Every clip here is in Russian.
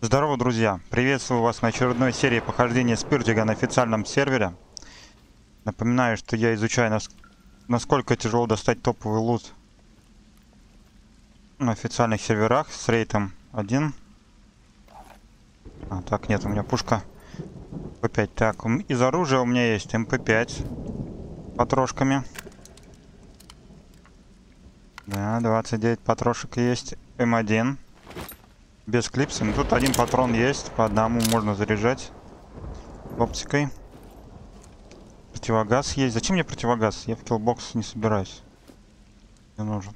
Здорово, друзья! Приветствую вас на очередной серии похождения Спиртига на официальном сервере. Напоминаю, что я изучаю, нас... насколько тяжело достать топовый лут на официальных серверах с рейтом 1. А, так, нет, у меня пушка МП5. Так, из оружия у меня есть МП5 патрошками. Да, 29 патрошек есть. М1 без клипса. Но тут один патрон есть, по одному можно заряжать оптикой. Противогаз есть. Зачем мне противогаз? Я в killbox не собираюсь. Не нужен.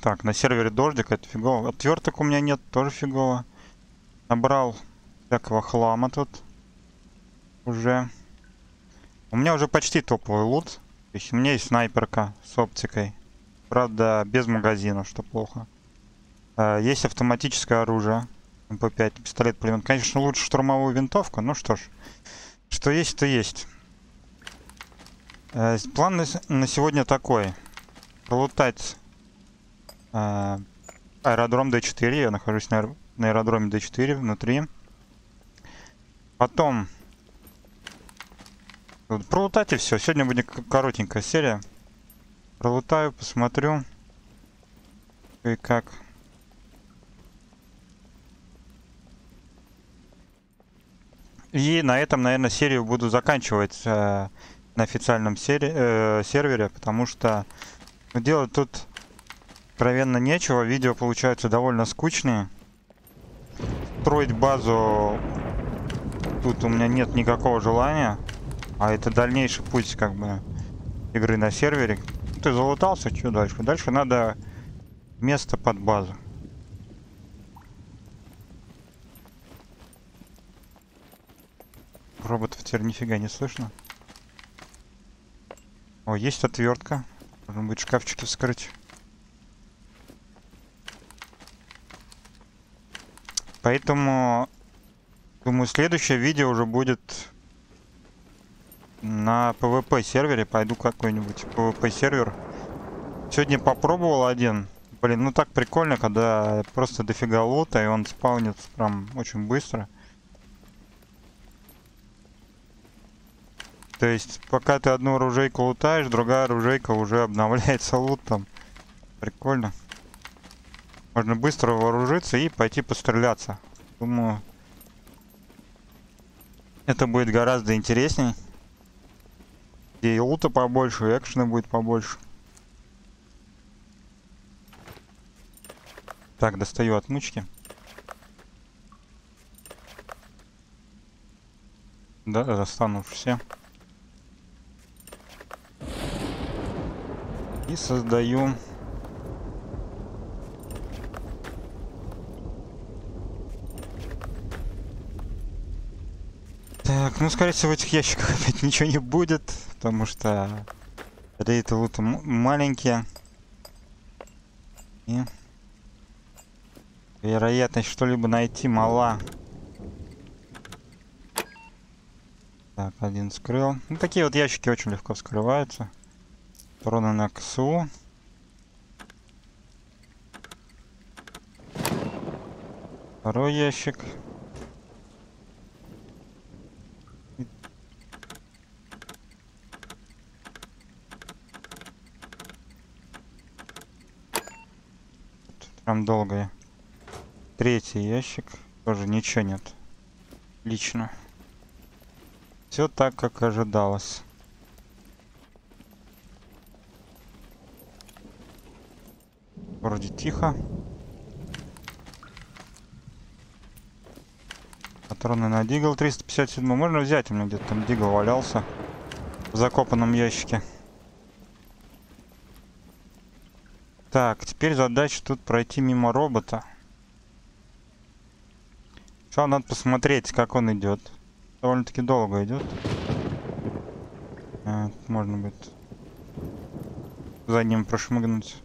Так, на сервере дождик, это фигово. Отверток у меня нет, тоже фигово. Набрал всякого хлама тут. Уже. У меня уже почти топовый лут. У меня есть снайперка с оптикой. Правда, без магазина, что плохо. А, есть автоматическое оружие. МП5, пистолет, пулемет. Конечно, лучше штурмовую винтовку. Ну что ж, что есть, то есть. Э, план на сегодня такой. Пролутать э, аэродром Д4. Я нахожусь на, аэродроме Д4 внутри. Потом пролутать и все. Сегодня будет коротенькая серия. Пролутаю, посмотрю. И как. И на этом, наверное, серию буду заканчивать э, на официальном сери э, сервере, потому что ну, делать тут откровенно нечего. Видео получаются довольно скучные. Строить базу тут у меня нет никакого желания. А это дальнейший путь, как бы, игры на сервере. Ты залутался, что дальше? Дальше надо место под базу. Роботов теперь нифига не слышно. О, есть отвертка. Можно будет шкафчики вскрыть. Поэтому, думаю, следующее видео уже будет на PvP сервере. Пойду какой-нибудь PvP сервер. Сегодня попробовал один. Блин, ну так прикольно, когда просто дофига лута, и он спаунится прям очень быстро. То есть, пока ты одну оружейку лутаешь, другая оружейка уже обновляется лутом. Прикольно. Можно быстро вооружиться и пойти постреляться. Думаю, это будет гораздо интересней. И лута побольше, и экшена будет побольше. Так, достаю отмычки. Да, достану все. И создаю Так, ну скорее всего в этих ящиках опять ничего не будет, потому что рейты лута маленькие. И вероятность что-либо найти мала. Так, один скрыл. Ну, такие вот ящики очень легко вскрываются. На КСУ. Второй ящик. Прям долго. Третий ящик. Тоже ничего нет. Лично. Все так, как ожидалось. Вроде тихо. Патроны на Дигл 357. Можно взять, у меня где-то там Дигл валялся. В закопанном ящике. Так, теперь задача тут пройти мимо робота. Сначала надо посмотреть, как он идет. Довольно-таки долго идет. А, можно будет за ним прошмыгнуть.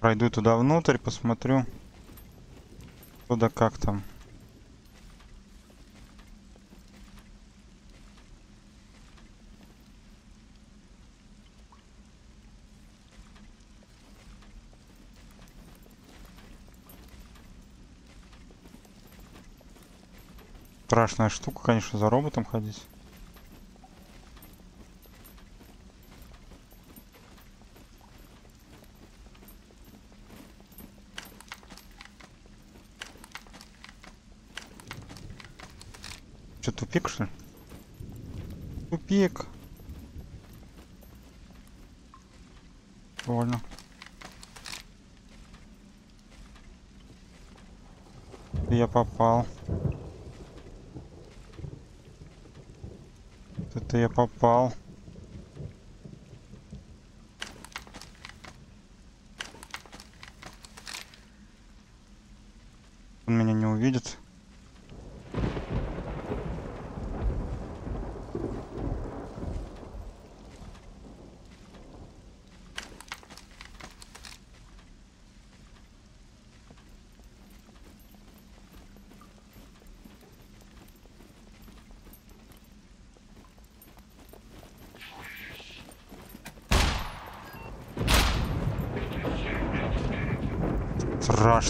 Пройду туда внутрь, посмотрю. куда как там. Страшная штука, конечно, за роботом ходить. Тупик. Больно. Я попал. Это я попал. Он меня не увидит.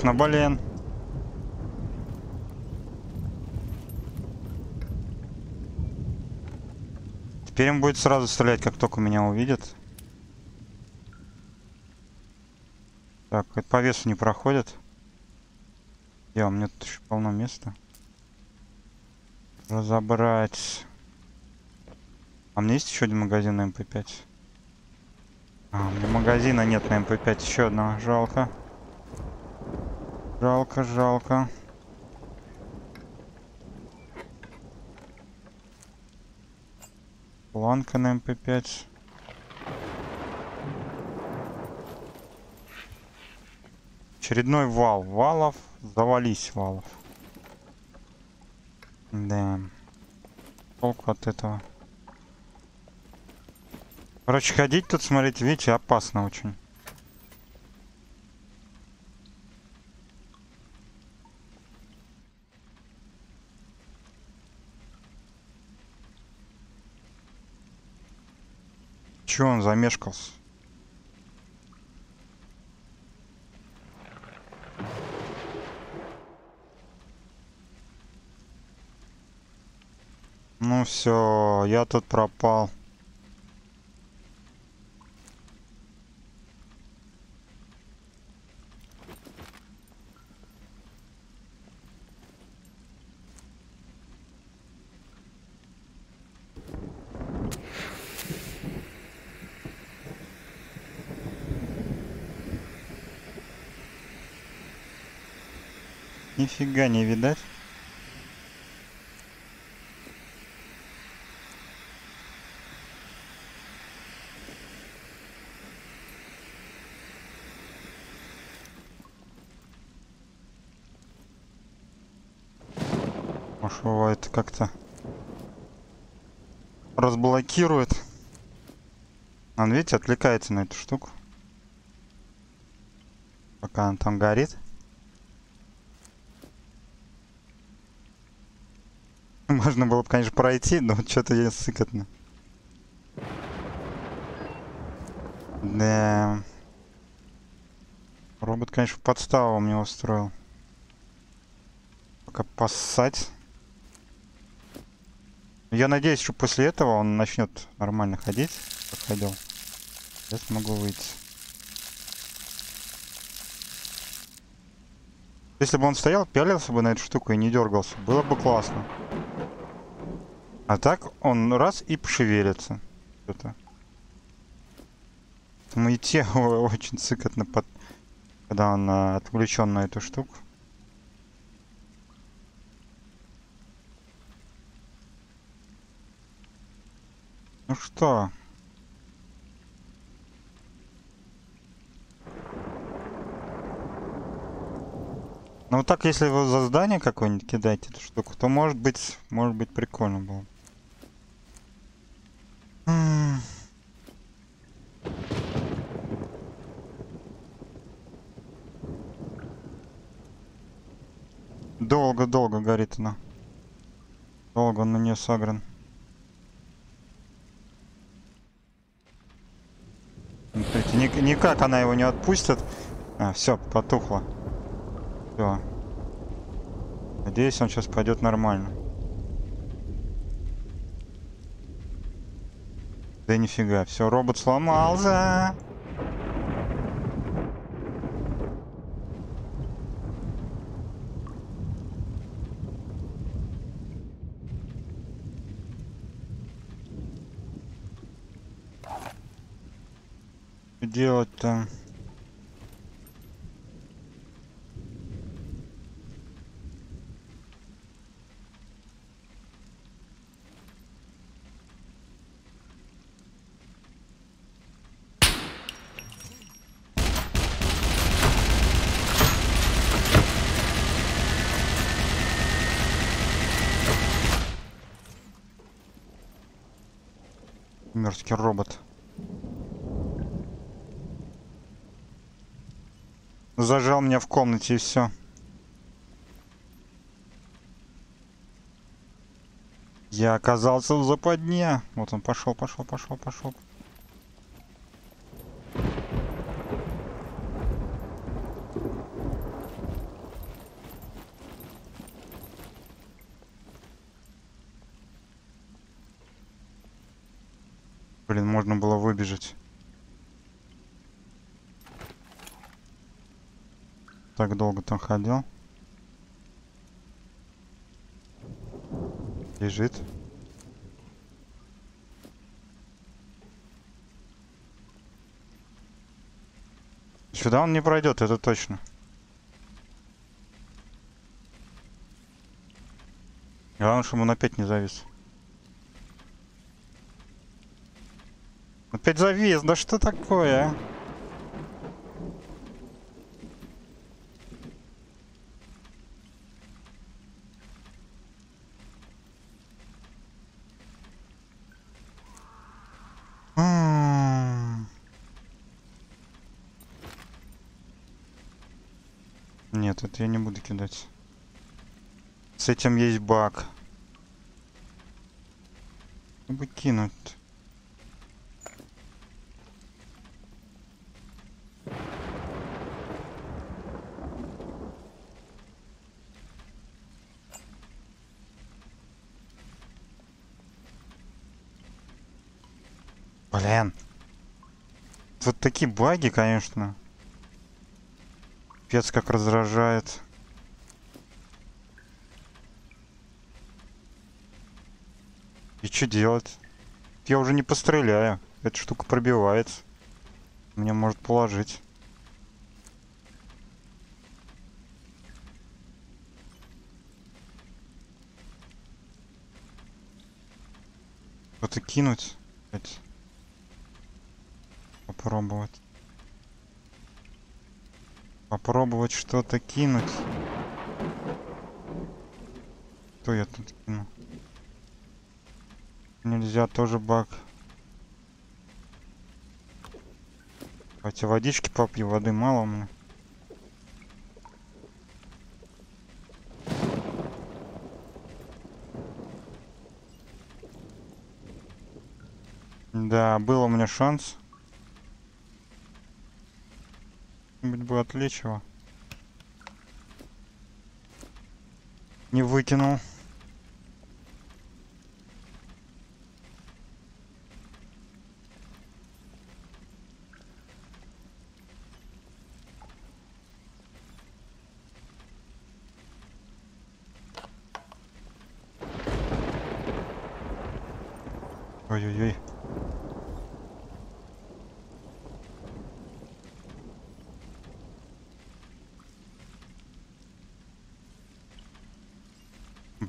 Страшно, блин. Теперь он будет сразу стрелять, как только меня увидит. Так, это по весу не проходит. Я, у меня тут еще полно места. Разобрать. А меня есть еще один магазин на МП5? А, у меня магазина нет на МП5. Еще одного. Жалко. Жалко, жалко. Планка на МП5. Очередной вал. Валов. Завались валов. Да. Толку от этого. Короче, ходить тут, смотрите, видите, опасно очень. Че он замешкался? Ну все, я тут пропал. Нифига не видать. Его это как-то разблокирует. Он, видите, отвлекается на эту штуку. Пока он там горит. Можно было бы, конечно, пройти, но что-то я сыкотно. Да. Робот, конечно, подставу мне устроил. Пока поссать. Я надеюсь, что после этого он начнет нормально ходить, как ходил. Я смогу выйти. Если бы он стоял, пялился бы на эту штуку и не дергался, было бы классно. А так он раз и пошевелится. Что-то. Поэтому идти очень цикотно, под... когда он отвлечен на эту штуку. Ну что? Ну вот так, если вы за здание какое-нибудь кидаете эту штуку, то может быть, может быть прикольно было. Долго-долго горит она. Долго он на нее согран. Никак она его не отпустит. А, все, потухло. Все. Надеюсь, он сейчас пойдет нормально. Да нифига, все, робот сломался. Делать-то? Меня в комнате и все. Я оказался в западне. Вот он пошел, пошел, пошел, пошел. Блин, можно было выбежать. Так долго там ходил. Лежит. Сюда он не пройдет, это точно. Главное, чтобы он опять не завис. Опять завис, да что такое, а? М. Нет, это я не буду кидать. С этим есть баг. Чтобы кинуть. Блин. Вот такие баги, конечно. Пец как раздражает. И что делать? Я уже не постреляю. Эта штука пробивается. Мне может положить. Что-то кинуть. Попробовать. Попробовать что-то кинуть. Что я тут кину? Нельзя, тоже баг. Хотя водички попью, воды мало у меня. Да, был у меня шанс. Быть бы отвлечь его. Не выкинул.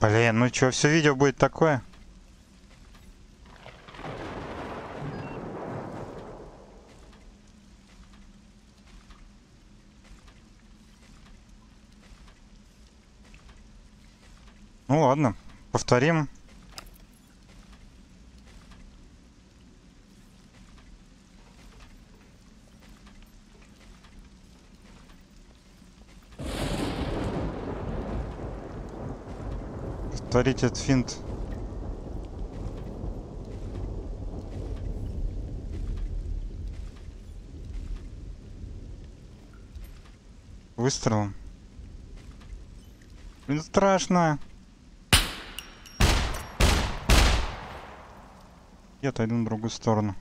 Блин, ну чё, все видео будет такое? Ну ладно, повторим. Повторить этот финт. Выстрелом. Блин, страшно. Я отойду на другую сторону.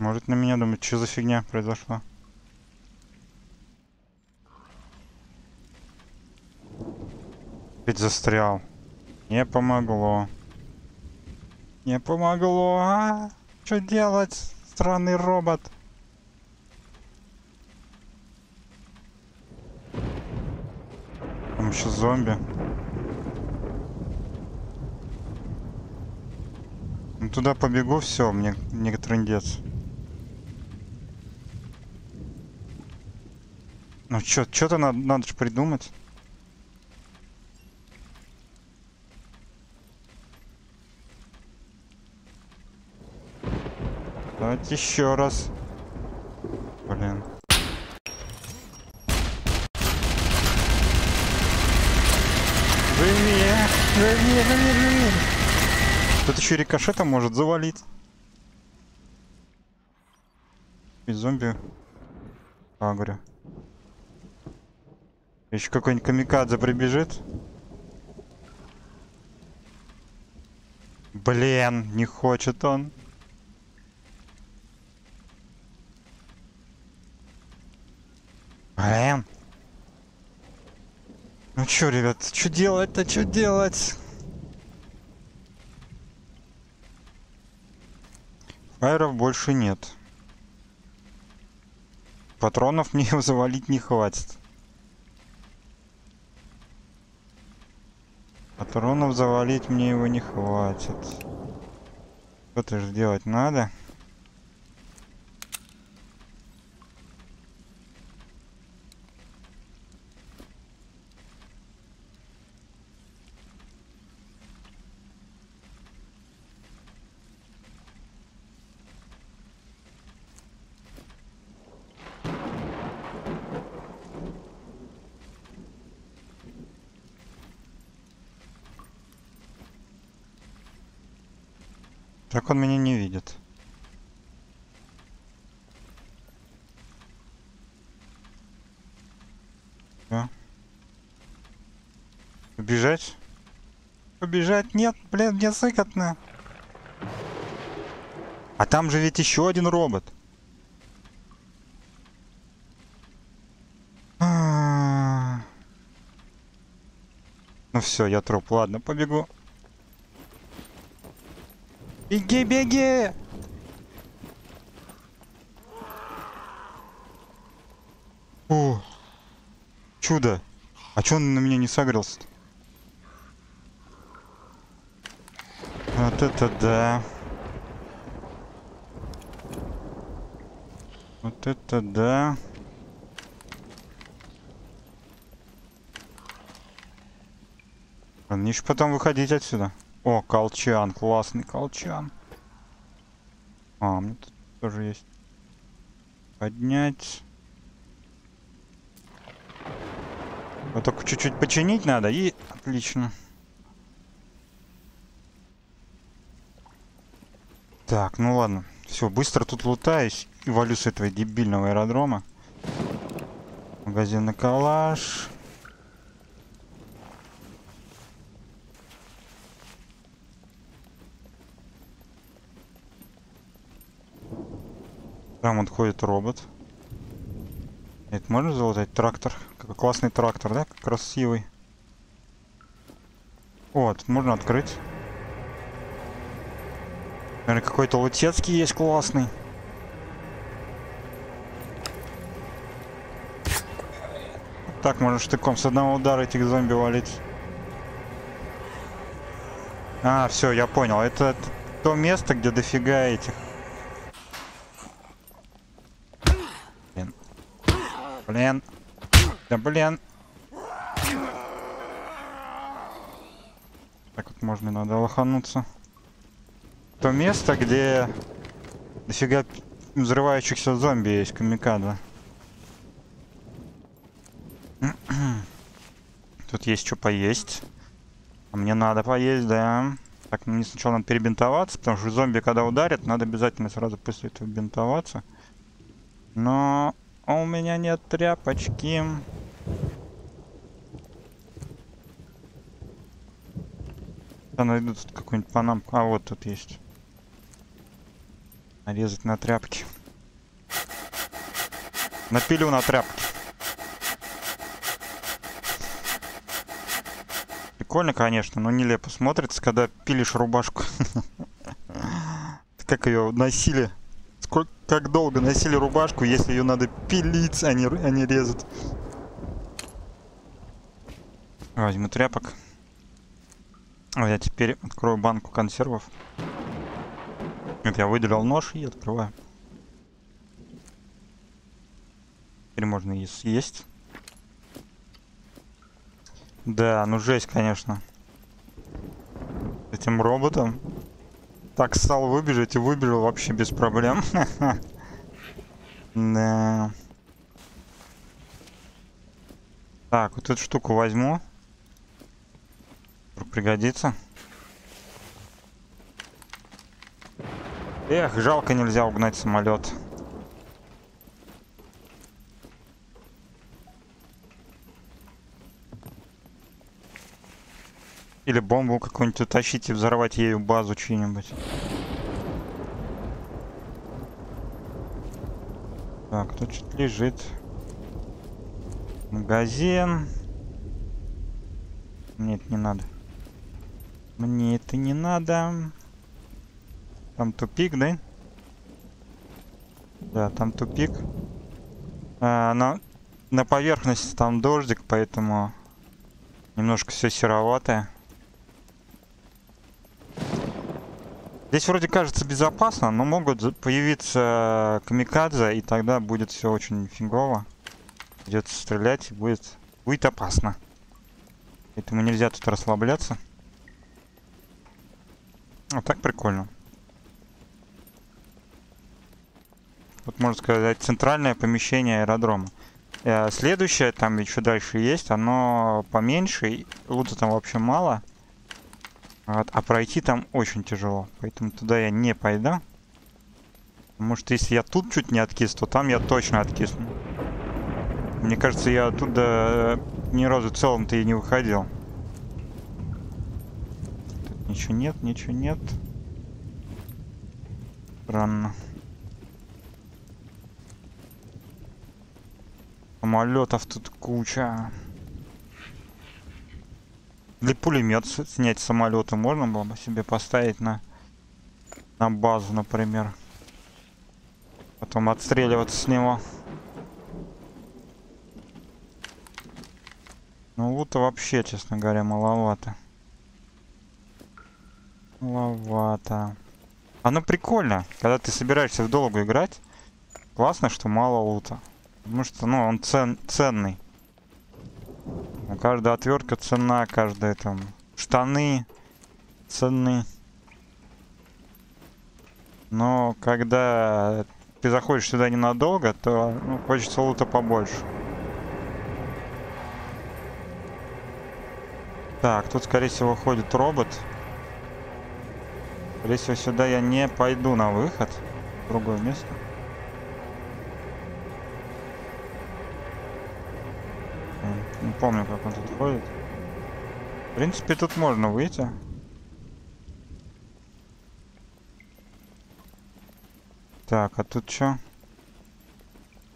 Может на меня думать, что за фигня произошла? Опять застрял. Не помогло. Не помогло. А? Что делать, странный робот? Там еще зомби. Ну туда побегу, все, мне, мне трындец. Ну чё, что-то надо, надо же придумать. Давайте еще раз. Блин. Живи, живи, живи, живи. Тут еще рикошетом может завалить. И зомби. А, говорю. Еще какой-нибудь камикадзе прибежит. Блин, не хочет он. Блин. Ну чё, ребят, что делать-то, что делать? Фаеров больше нет. Патронов мне завалить не хватит. Патронов завалить мне его не хватит. Что-то же делать надо. Так он меня не видит. Всё. Убежать? Убежать? Нет, блин, мне. А там же ведь еще один робот. А. Ну все, я труп. Ладно, побегу. Беги, беги! О, чудо! А чё он на меня не согрелся? -то? Вот это да. Вот это да. Мне еще потом выходить отсюда. О, колчан, классный колчан. А, у меня тут тоже есть. Поднять. Вот только чуть-чуть починить надо и отлично. Так, ну ладно. Все, быстро тут лутаюсь и валю с этого дебильного аэродрома. Магазинный калаш. Там вот ходит робот. Это можно залутать? Трактор. Какой классный трактор, да? Красивый. Вот, можно открыть. Наверное, какой-то лутецкий есть классный. Так, можно штыком с одного удара этих зомби валить. А, все, я понял. Это то место, где дофига этих. Блин. Да блин. Так вот можно надо лохануться. То место, где дофига взрывающихся зомби есть, камикада. Тут есть что поесть. А мне надо поесть, да. Так, мне сначала надо перебинтоваться, потому что зомби, когда ударят, надо обязательно сразу после этого бинтоваться. Но у меня нет тряпочки. Да, найду тут какую-нибудь панамку. А, вот тут есть. Нарезать на тряпки. Напилю на тряпки. Прикольно, конечно, но нелепо смотрится, когда пилишь рубашку. Как ее носили? Сколько, как долго носили рубашку, если ее надо пилить, а не, а не резать? Возьму тряпок. А я теперь открою банку консервов. Это я выделил нож и открываю. Теперь можно и съесть. Да, ну жесть, конечно. Этим роботом. Так стал выбежать и выбежал вообще без проблем. Да. Так, вот эту штуку возьму. Пригодится. Эх, жалко нельзя угнать самолет. Или бомбу какую-нибудь утащить и взорвать ею базу чью-нибудь. Так, тут что-то лежит. Магазин. Мне это не надо. Мне это не надо. Там тупик, да? Да, там тупик. А, на, на поверхности там дождик, поэтому немножко все сероватое. Здесь вроде кажется безопасно, но могут появиться камикадзе, и тогда будет все очень фигово. Придется стрелять, и будет, будет опасно. Поэтому нельзя тут расслабляться. Вот так прикольно. Вот можно сказать центральное помещение аэродрома. Э, следующее, там еще дальше есть, оно поменьше, лута там вообще мало. Вот, а пройти там очень тяжело. Поэтому туда я не пойду. Потому что если я тут чуть не откис, то там я точно откисну. Мне кажется, я оттуда э, ни разу целом-то и не выходил. Тут ничего нет, ничего нет. Странно. Самолетов тут куча. Или пулемет снять с самолета можно было бы себе поставить на, на базу, например. Потом отстреливаться с него. Ну лута вообще, честно говоря, маловато. Маловато. Оно прикольно, когда ты собираешься в долгу играть. Классно, что мало лута. Потому что, ну, он цен, ценный. Ну, каждая отвертка цена, каждая там штаны ценны. Но когда ты заходишь сюда ненадолго, то ну, хочется лута побольше. Так, тут, скорее всего, ходит робот. Скорее всего, сюда я не пойду на выход. В другое место. Не помню, как он тут ходит. В принципе, тут можно выйти. Так, а тут что?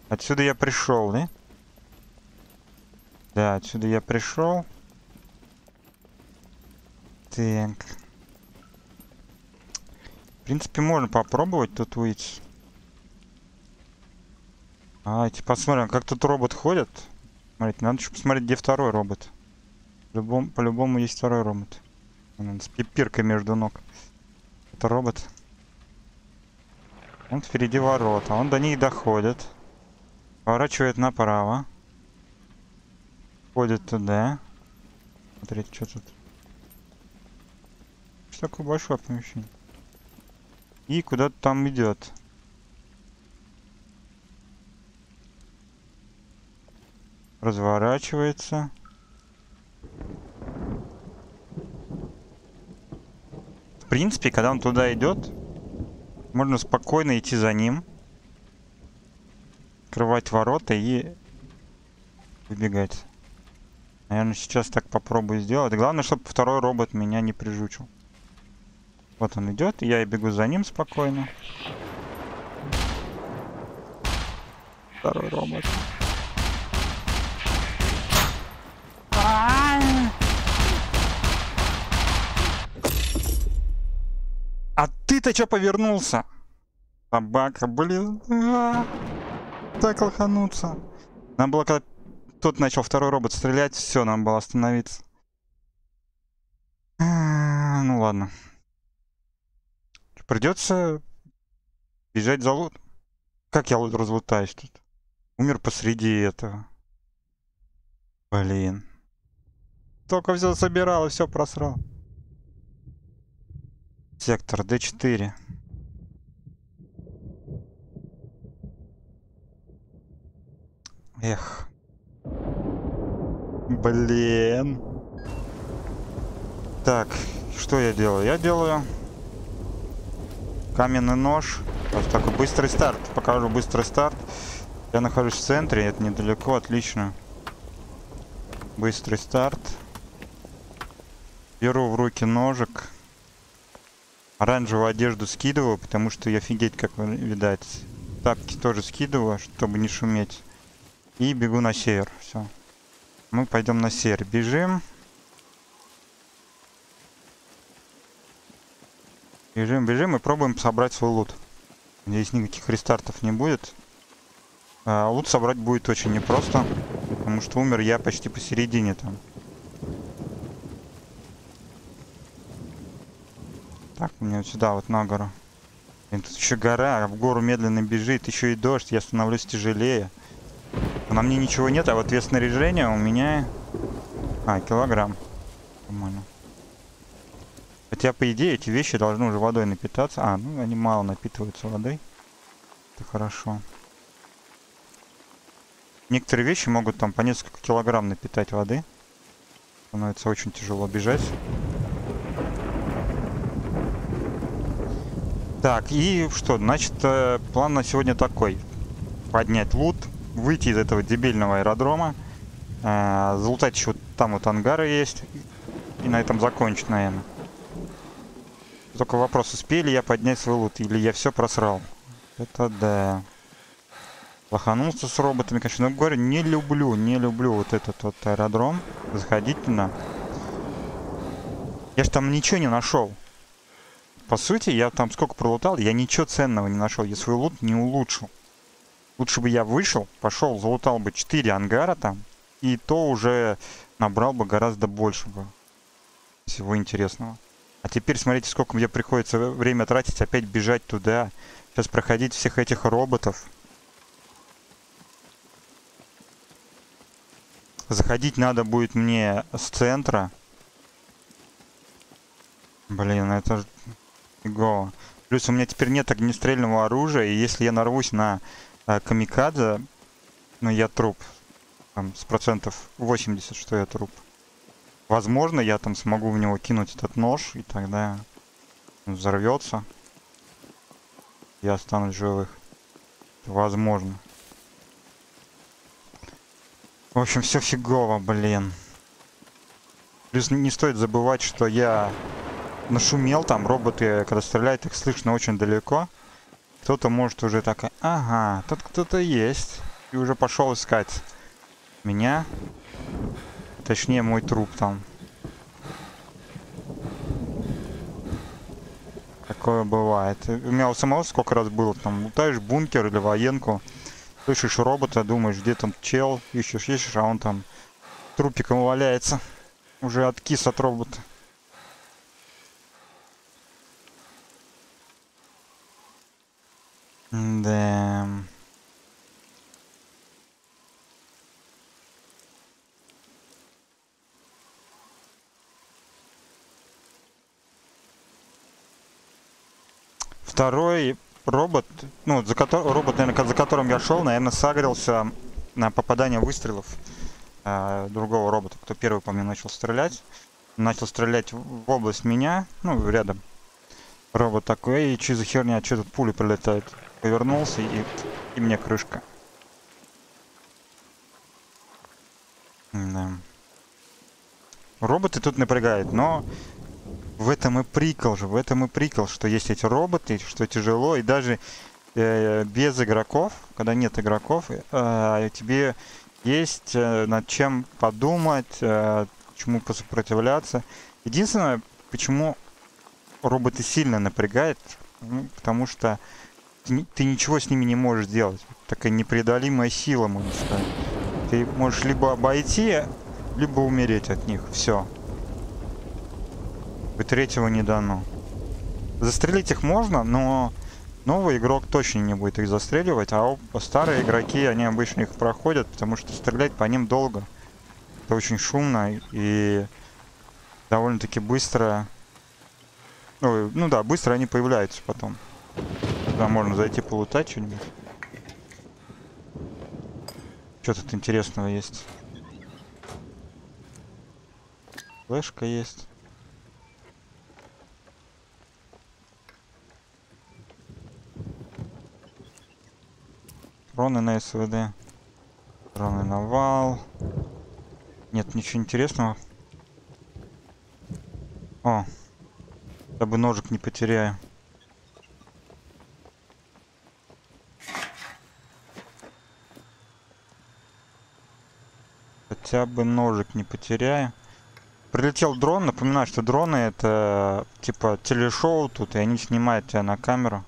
Отсюда я пришел, да? Да, отсюда я пришел. Так. В принципе, можно попробовать тут выйти. Давайте посмотрим, как тут робот ходит. Смотрите, надо еще посмотреть, где второй робот. По-любому есть второй робот. Он с пипиркой между ног. Это робот. Он впереди ворота. Он до них доходит. Поворачивает направо. Ходит туда. Смотрите, что тут. Что такое большое помещение? И куда-то там идет. Разворачивается. В принципе, когда он туда идет, можно спокойно идти за ним. открывать ворота и выбегать. Наверное, сейчас так попробую сделать. Главное, чтобы второй робот меня не прижучил. Вот он идет, я и бегу за ним спокойно. Второй робот. А ты-то что повернулся? Собака, блин. А, так лохануться. Нам было, когда тот начал второй робот стрелять, все, нам было остановиться. А, ну ладно. Придется бежать за лут. Как я разлутаюсь тут? Умер посреди этого. Блин. Только все собирал и все просрал. Сектор D4. Эх. Блин. Так, что я делаю? Я делаю каменный нож. Вот такой быстрый старт. Покажу быстрый старт. Я нахожусь в центре, это недалеко, отлично. Быстрый старт. Беру в руки ножик. Оранжевую одежду скидываю, потому что я офигеть, как видать. Тапки тоже скидываю, чтобы не шуметь. И бегу на север. Все. Мы пойдем на север. Бежим. Бежим, бежим и пробуем собрать свой лут. Здесь никаких рестартов не будет. А, лут собрать будет очень непросто. Потому что умер я почти посередине там. Мне вот сюда вот на гору. Блин, тут еще гора, а в гору медленно бежит, еще и дождь, я становлюсь тяжелее. На мне ничего нет, а вот вес снаряжения у меня... А, килограмм. Нормально. Хотя, по идее, эти вещи должны уже водой напитаться. А, ну, они мало напитываются водой. Это хорошо. Некоторые вещи могут там по несколько килограмм напитать воды. Становится очень тяжело бежать. Так, и что? Значит, э, план на сегодня такой. Поднять лут, выйти из этого дебильного аэродрома, э, залутать еще там вот ангары есть, и на этом закончить, наверное. Только вопрос, успели я поднять свой лут, или я все просрал? Это да. Лоханулся с роботами, конечно. Но говорю, не люблю, не люблю вот этот вот аэродром. Заходить туда. Я ж там ничего не нашел. По сути, я там сколько пролутал, я ничего ценного не нашел. Я свой лут не улучшил. Лучше бы я вышел, пошел, залутал бы 4 ангара там, и то уже набрал бы гораздо больше бы всего интересного. А теперь смотрите, сколько мне приходится время тратить, опять бежать туда, сейчас проходить всех этих роботов. Заходить надо будет мне с центра. Блин, это Фигово. Плюс у меня теперь нет огнестрельного оружия, и если я нарвусь на э, камикадзе, ну я труп. Там, с процентов 80, что я труп. Возможно, я там смогу в него кинуть этот нож, и тогда он взорвется. Я останусь живых. Возможно. В общем, все фигово, блин. Плюс не стоит забывать, что я нашумел там, роботы, когда стреляют, их слышно очень далеко. Кто-то может уже так, ага, тут кто-то есть. И уже пошел искать меня. Точнее, мой труп там. Такое бывает. У меня у самого сколько раз было, там, лутаешь бункер или военку, слышишь робота, думаешь, где там чел, ищешь, ищешь, а он там трупиком валяется. Уже откис от робота. Да. Второй робот, ну, за который, робот, наверное, за которым я шел, наверное, сагрился на попадание выстрелов э, другого робота, кто первый по мне начал стрелять. Начал стрелять в область меня, ну, рядом. Робот такой, и что за херня, что тут пули прилетают? повернулся и, и мне крышка. Да. Роботы тут напрягают, но в этом и прикол же, в этом и прикол, что есть эти роботы, что тяжело, и даже э, без игроков, когда нет игроков, э, а тебе есть э, над чем подумать, э, чему посопротивляться. Единственное, почему роботы сильно напрягают, ну, потому что ты, ничего с ними не можешь сделать. Такая непреодолимая сила, можно сказать. Ты можешь либо обойти, либо умереть от них. Все. И третьего не дано. Застрелить их можно, но новый игрок точно не будет их застреливать, а старые игроки, они обычно их проходят, потому что стрелять по ним долго. Это очень шумно и довольно-таки быстро. Ой, ну да, быстро они появляются потом. Туда можно зайти полутать что-нибудь. Что тут интересного есть? Флешка есть. Дроны на СВД. Дроны на вал. Нет, ничего интересного. О, я бы ножик не потеряю. Хотя бы ножик не потеряю. Прилетел дрон. Напоминаю, что дроны это типа телешоу тут, и они снимают тебя на камеру.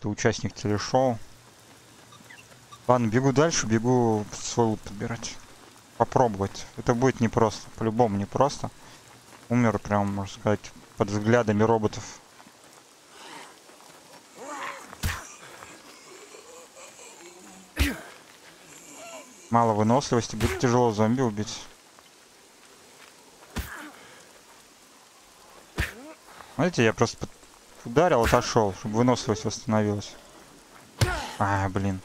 Ты участник телешоу. Ладно, бегу дальше, бегу свой лут подбирать. Попробовать. Это будет непросто. По-любому непросто. Умер прям, можно сказать, под взглядами роботов. Мало выносливости, будет тяжело зомби убить. Смотрите, я просто ударил, отошел, чтобы выносливость восстановилась. А, блин.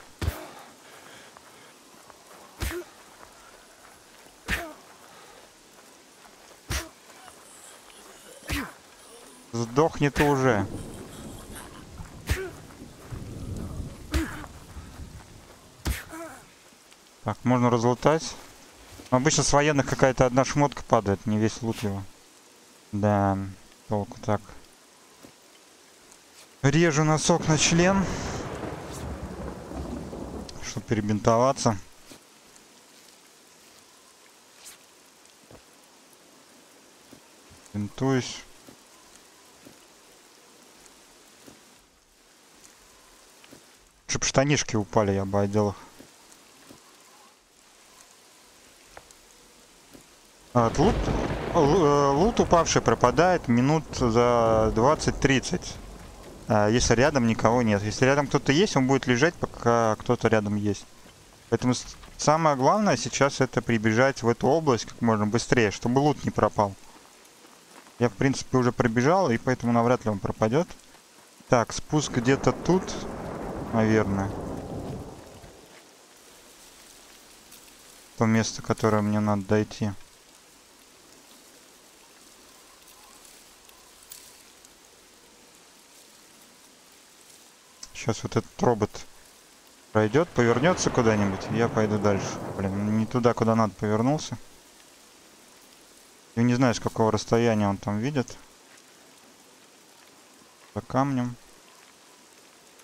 Сдохни ты уже. Так, можно разлутать. Обычно с военных какая-то одна шмотка падает, не весь лут его. Да, толку так. Режу носок на член. Чтобы перебинтоваться. Бинтуюсь. Чтоб штанишки упали, я бы одел их. А, лут, э, лут упавший пропадает минут за 20-30. А, если рядом никого нет. Если рядом кто-то есть, он будет лежать, пока кто-то рядом есть. Поэтому самое главное сейчас это прибежать в эту область как можно быстрее, чтобы лут не пропал. Я, в принципе, уже пробежал, и поэтому навряд ли он пропадет. Так, спуск где-то тут наверное. То место, которое мне надо дойти. Сейчас вот этот робот пройдет, повернется куда-нибудь, я пойду дальше. Блин, не туда, куда надо, повернулся. Я не знаю, с какого расстояния он там видит. За камнем.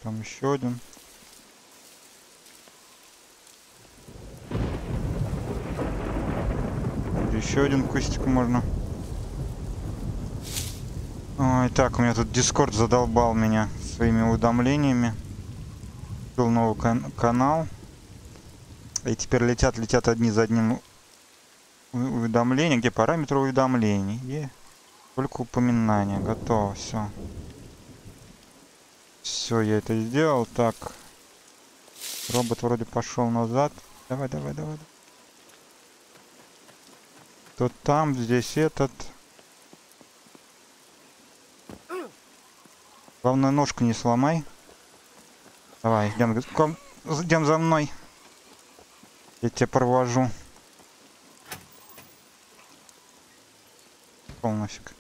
Там еще один. Еще один кустик можно. Ой, так, у меня тут Дискорд задолбал меня своими уведомлениями. Был новый кан канал. И теперь летят, летят одни за одним уведомления. Где параметры уведомлений? И только упоминания. Готово, все. Все, я это сделал. Так. Робот вроде пошел назад. Давай, давай, давай. То там, здесь этот. Главное, ножку не сломай. Давай, идем, идем за мной. Я тебя провожу. Пол нафиг.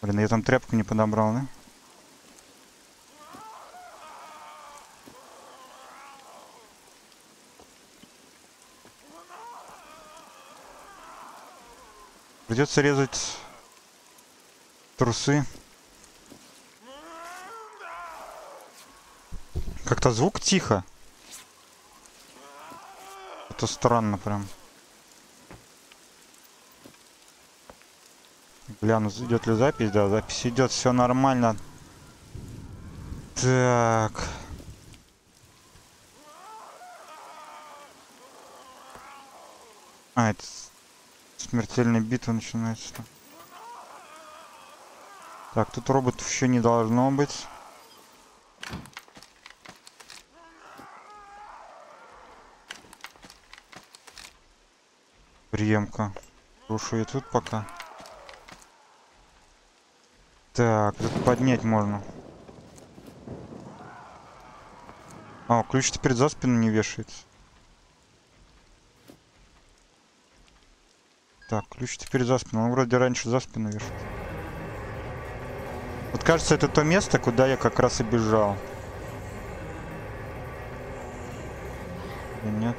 Блин, я там тряпку не подобрал, да? Придется резать трусы. Как-то звук тихо. Это странно прям. Гляну, идет ли запись? Да, запись идет, все нормально. Так. А, это смертельная битва начинается. Так, тут роботов еще не должно быть. Приемка. Слушаю тут пока. Так, тут поднять можно. А, ключ теперь за спину не вешается. Так, ключ теперь за спину. Он вроде раньше за спину вешался. Вот кажется, это то место, куда я как раз и бежал. Или нет?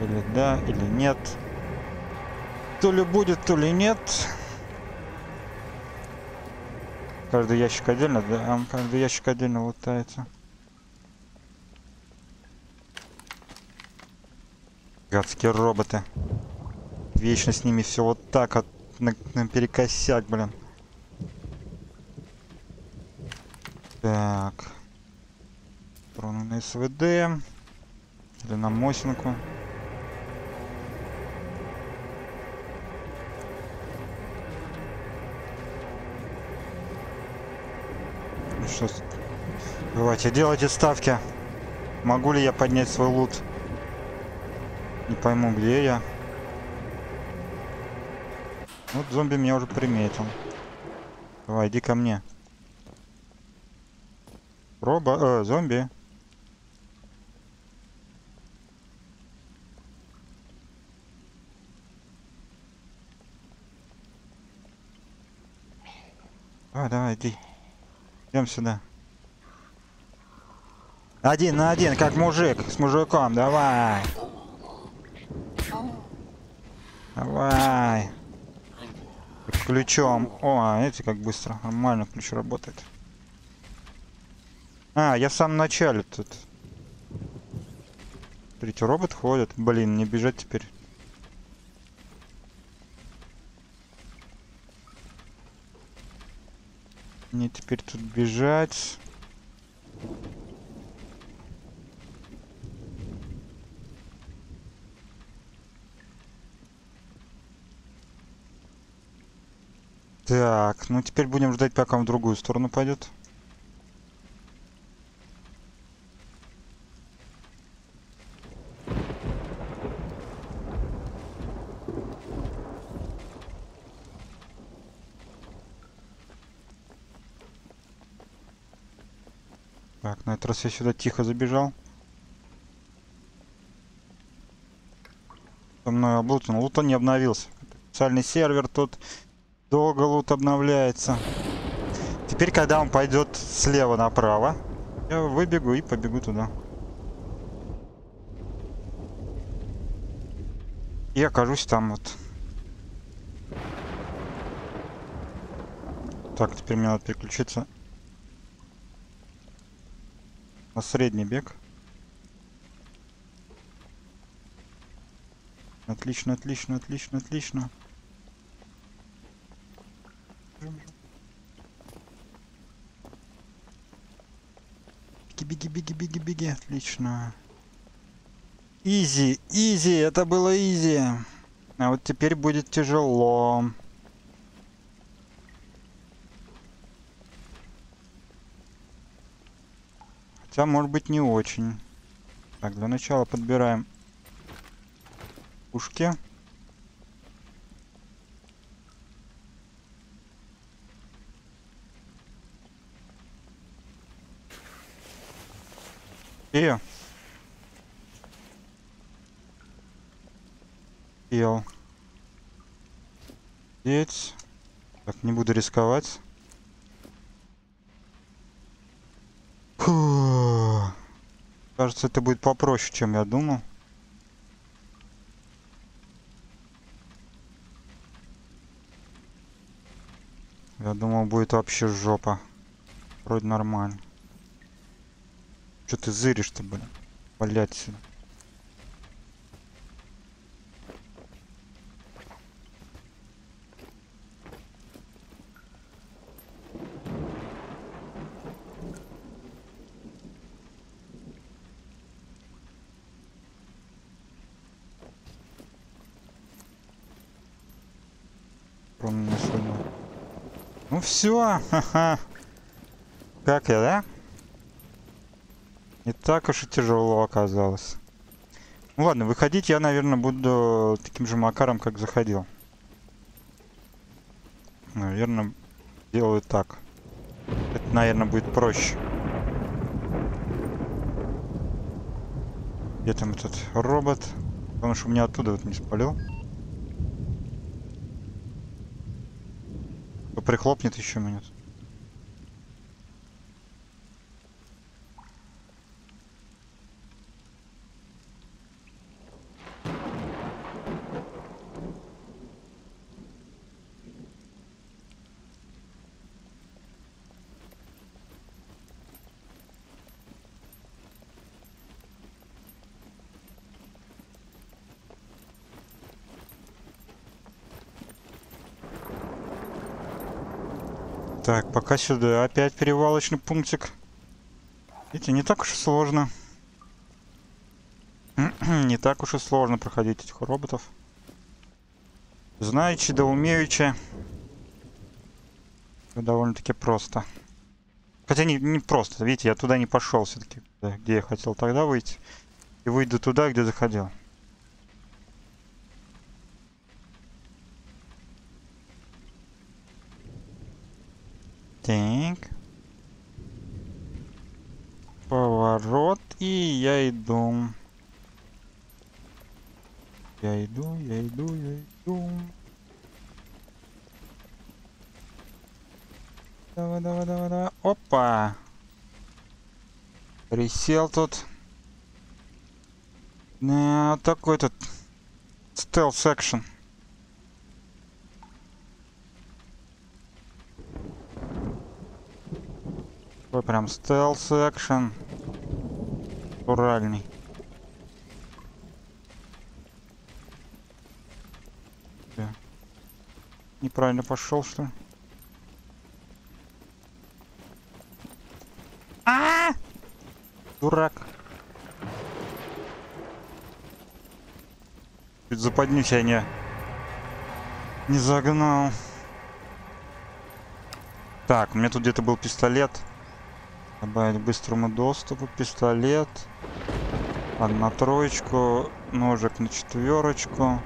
Или да, или нет. То ли будет, то ли нет. Каждый ящик отдельно, да? Каждый ящик отдельно лутается. Гадские роботы. Вечно с ними все вот так от на, на перекосяк, блин. Так. Патроны на СВД. Или на Мосинку. Что, давайте делайте ставки. Могу ли я поднять свой лут? Не пойму, где я. Вот зомби меня уже приметил. Давай, иди ко мне. Робо... Э, зомби. Давай, давай, иди. Идем сюда. Один на один, как мужик с мужиком, давай. Давай. Ключом. О, видите, как быстро. Нормально ключ работает. А, я в самом начале тут. Смотрите, робот ходит. Блин, не бежать теперь. Мне теперь тут бежать. Так, ну теперь будем ждать, пока он в другую сторону пойдет. Этот раз я сюда тихо забежал. Со мной облутан. Лутон не обновился. Специальный сервер тут Долго лут обновляется. Теперь, когда он пойдет слева направо, я выбегу и побегу туда. И окажусь там вот. Так, теперь мне надо переключиться на средний бег. Отлично, отлично, отлично, отлично. Беги, беги, беги, беги, беги. Отлично. Easy, easy, это было easy. А вот теперь будет тяжело. Хотя, может быть, не очень. Так, для начала подбираем пушки. успею. Ел. Здесь. Так, не буду рисковать. Кажется, это будет попроще, чем я думал. Я думал, будет вообще жопа. Вроде нормально. Что ты зыришь-то, блин? Блять сюда. Все. Как я, да? Не так уж и тяжело оказалось. Ну ладно, выходить я, наверное, буду таким же макаром, как заходил. Наверное, делаю так. Это, наверное, будет проще. Где там этот робот? Потому что меня оттуда вот не спалил. Прихлопнет еще меня. Так, пока сюда опять перевалочный пунктик. Видите, не так уж и сложно. не так уж и сложно проходить этих роботов. Знаючи да умеючи. Довольно-таки просто. Хотя не, не просто. Видите, я туда не пошел все-таки, где я хотел тогда выйти. И выйду туда, где заходил. Так. Поворот. И я иду. Я иду, я иду, я иду. Давай, давай, давай, давай. Опа. Присел тут. На такой тут стелс экшен. Такой прям стелс экшен. Натуральный. Неправильно пошел, что ли? А, -а, а Дурак. Чуть западню я не... Не загнал. Так, у меня тут где-то был пистолет. Добавить быстрому доступу. Пистолет. Ладно, на троечку. Ножик на четверочку.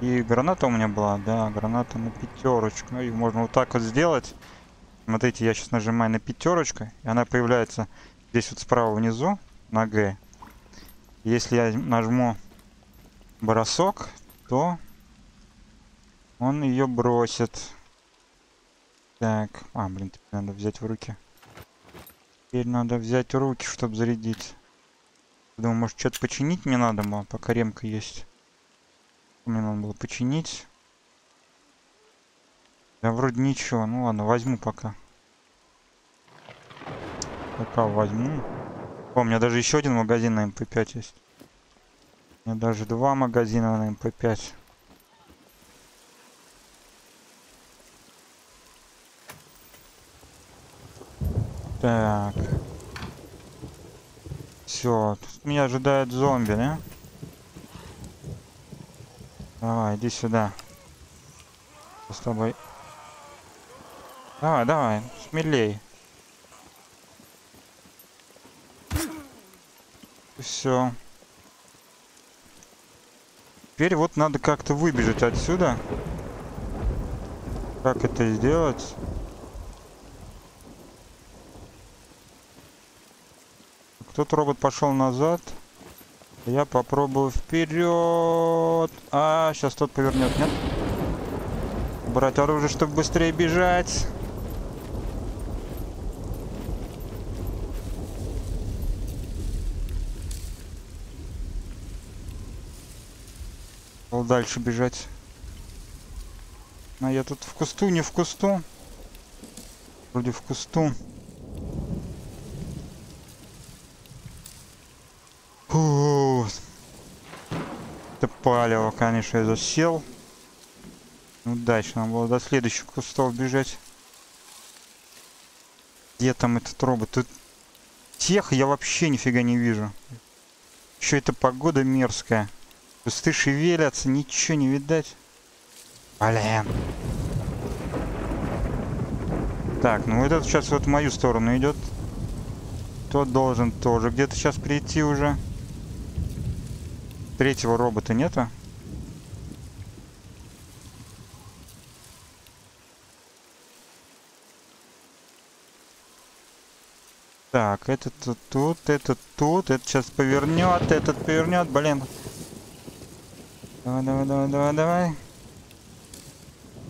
И граната у меня была, да, граната на пятерочку. И можно вот так вот сделать. Смотрите, я сейчас нажимаю на пятерочку, и она появляется здесь вот справа внизу, на Г. Если я нажму бросок, то он ее бросит. Так, а, блин, теперь надо взять в руки. Теперь надо взять руки, чтобы зарядить. Думаю, может что-то починить мне надо было, пока ремка есть. Мне надо было починить. Да вроде ничего. Ну ладно, возьму пока. Пока возьму. О, у меня даже еще один магазин на МП5 есть. У меня даже два магазина на МП5. Так. Все, меня ожидает зомби, да? Давай, иди сюда. С тобой Давай, давай, смелей. Все. Теперь вот надо как-то выбежать отсюда. Как это сделать? Кто-то робот пошел назад. Я попробую вперед. А, сейчас тот повернет, нет? Брать оружие, чтобы быстрее бежать. дальше бежать. А я тут в кусту, не в кусту. Вроде в кусту. Палево, конечно, я засел. Нам было до следующих кустов бежать. Где там этот робот? Тут тех я вообще нифига не вижу. Еще эта погода мерзкая. Кусты шевелятся, ничего не видать. Блин. Так, ну этот сейчас вот в мою сторону идет. Тот должен тоже где-то сейчас прийти уже. Третьего робота нету? Так, этот тут, этот тут, этот сейчас повернет, этот повернет, блин. Давай, давай, давай, давай, давай.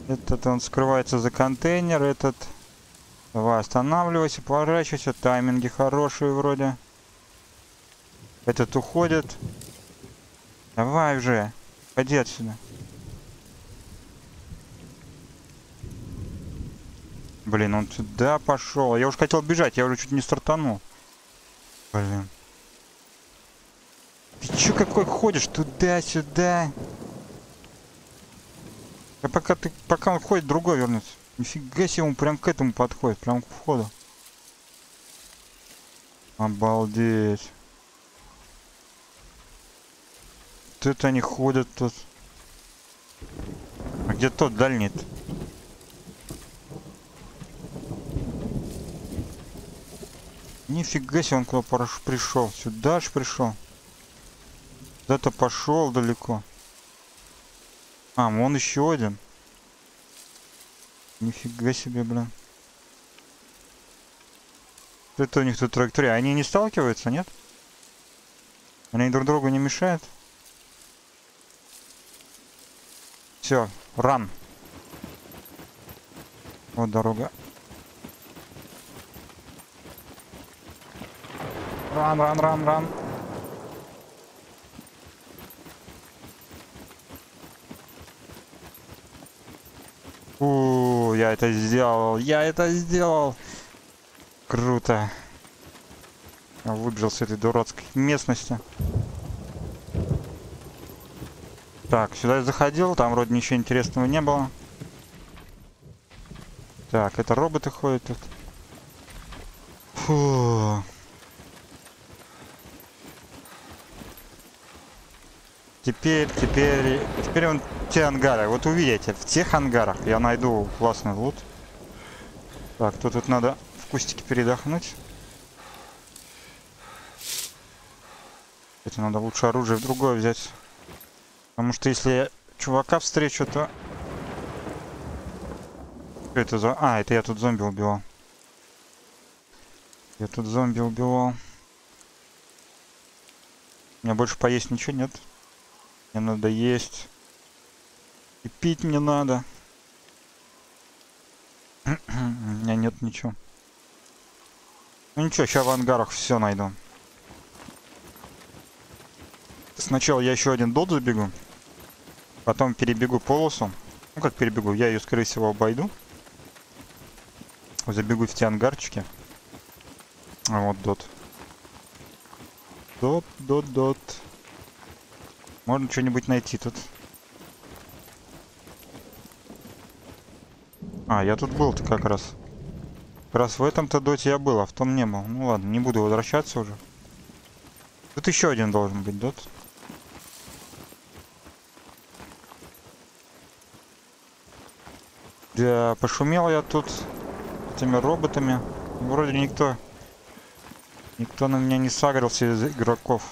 Этот он скрывается за контейнер, этот... Давай, останавливайся, поворачивайся, тайминги хорошие вроде. Этот уходит. Давай уже, ходи отсюда. Блин, он сюда пошел. Я уж хотел бежать, я уже чуть не стартанул. Блин. Ты чё какой ходишь туда-сюда? А пока ты, пока он ходит, другой вернется. Нифига себе, он прям к этому подходит, прям к входу. Обалдеть. Тут они ходят тут. А где тот дальний -то? Нифига себе, он куда пришел. Сюда ж пришел. Куда-то пошел далеко. А, вон еще один. Нифига себе, блин. Это у них тут траектория. Они не сталкиваются, нет? Они друг другу не мешают? Все, ран. Вот дорога. Ран, ран, ран, ран. У, я это сделал, я это сделал. Круто. Я выбежал с этой дурацкой местности. Так, сюда я заходил, там вроде ничего интересного не было. Так, это роботы ходят тут. Фу. Теперь, теперь, теперь он те ангары. Вот увидите, в тех ангарах я найду классный лут. Так, тут тут надо в кустике передохнуть. Это надо лучше оружие в другое взять. Потому что если я чувака встречу, то... Что это за... А, это я тут зомби убивал. Я тут зомби убивал. У меня больше поесть ничего нет. Мне надо есть. И пить мне надо. У меня нет ничего. Ну ничего, сейчас в ангарах все найду. Сначала я еще один дот забегу. Потом перебегу полосу. Ну как перебегу? Я ее, скорее всего, обойду. Забегу в те ангарчики. А вот дот. Дот, дот, дот. Можно что-нибудь найти тут. А, я тут был-то как раз. Как раз в этом-то доте я был, а в том не был. Ну ладно, не буду возвращаться уже. Тут еще один должен быть дот. Да, пошумел я тут этими роботами. Вроде никто... Никто на меня не сагрился из игроков.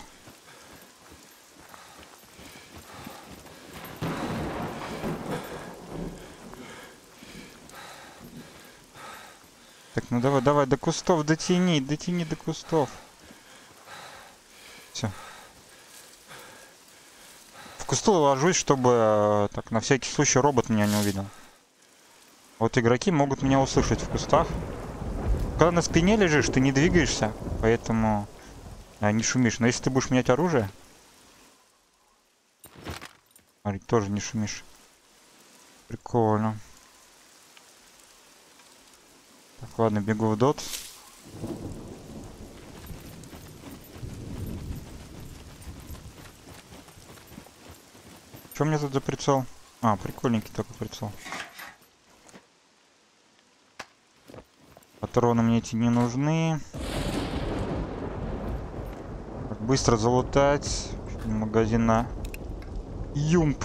Так, ну давай, давай, до кустов дотяни, дотяни до кустов. Все. В кусту ложусь, чтобы, э, так, на всякий случай робот меня не увидел. Вот игроки могут меня услышать в кустах. Когда на спине лежишь, ты не двигаешься, поэтому а, не шумишь. Но если ты будешь менять оружие, смотри, тоже не шумишь. Прикольно. Так, ладно, бегу в дот. Что мне тут за прицел? А, прикольненький такой прицел. Патроны мне эти не нужны. Так, быстро залутать. Магазин на Юмп.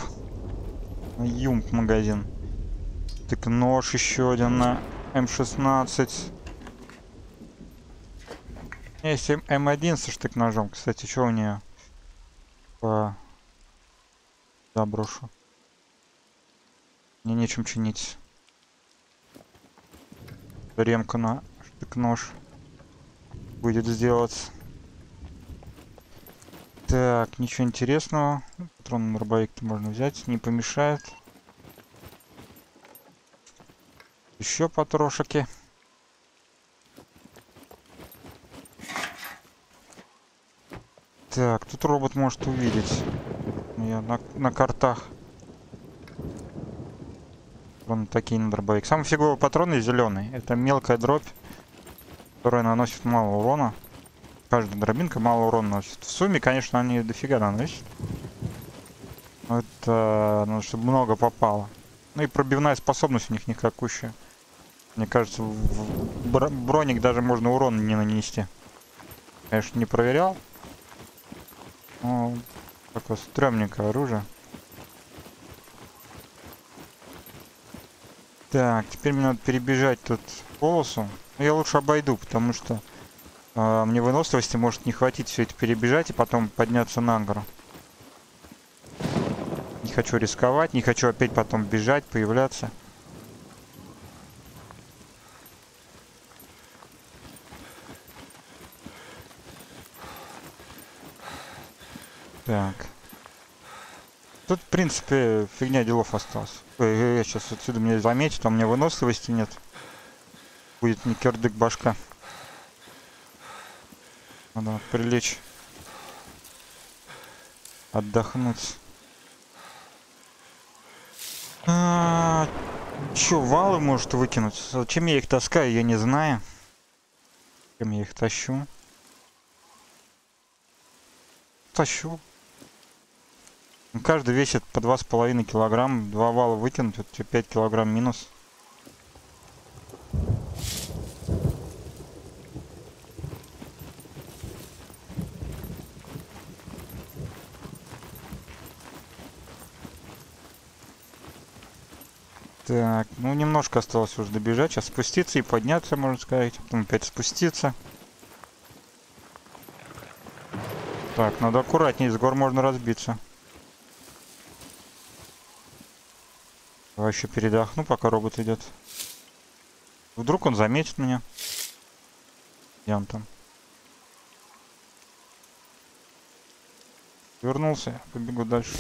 Юмп магазин. Так, нож еще один на М16. Есть М1 со штык-ножом. Кстати, что у нее? По... Заброшу. Мне нечем чинить. Ремка на штык-нож будет сделать. Так, ничего интересного. Патрон на дробовик можно взять, не помешает. Еще потрошики. Так, тут робот может увидеть. Я на, на картах. Вон такие на дробовик. Самый фиговый патрон зеленый. Это мелкая дробь, которая наносит мало урона. Каждая дробинка мало урона наносит. В сумме, конечно, они дофига наносят. Но это надо, чтобы много попало. Ну и пробивная способность у них никакущая. Мне кажется, в броник даже можно урон не нанести. Конечно, не проверял. Ну, такое стрёмненькое оружие. Так, теперь мне надо перебежать тут полосу. Я лучше обойду, потому что э, мне выносливости может не хватить все это перебежать и потом подняться на гору. Не хочу рисковать, не хочу опять потом бежать, появляться. Так. Тут, в принципе, фигня делов осталась. Ой, я сейчас отсюда меня заметит, а у меня выносливости нет. Будет не кирдык башка. Надо прилечь. Отдохнуть. А, чё, валы может выкинуть? Зачем я их таскаю, я не знаю. Зачем я их тащу? Тащу. Каждый весит по 2,5 килограмм. Два вала выкинуть, это 5 килограмм минус. Так, ну немножко осталось уже добежать. Сейчас спуститься и подняться, можно сказать. Потом опять спуститься. Так, надо аккуратнее, с гор можно разбиться. Давай еще передохну, пока робот идет. Вдруг он заметит меня. Где он там? Вернулся, побегу дальше.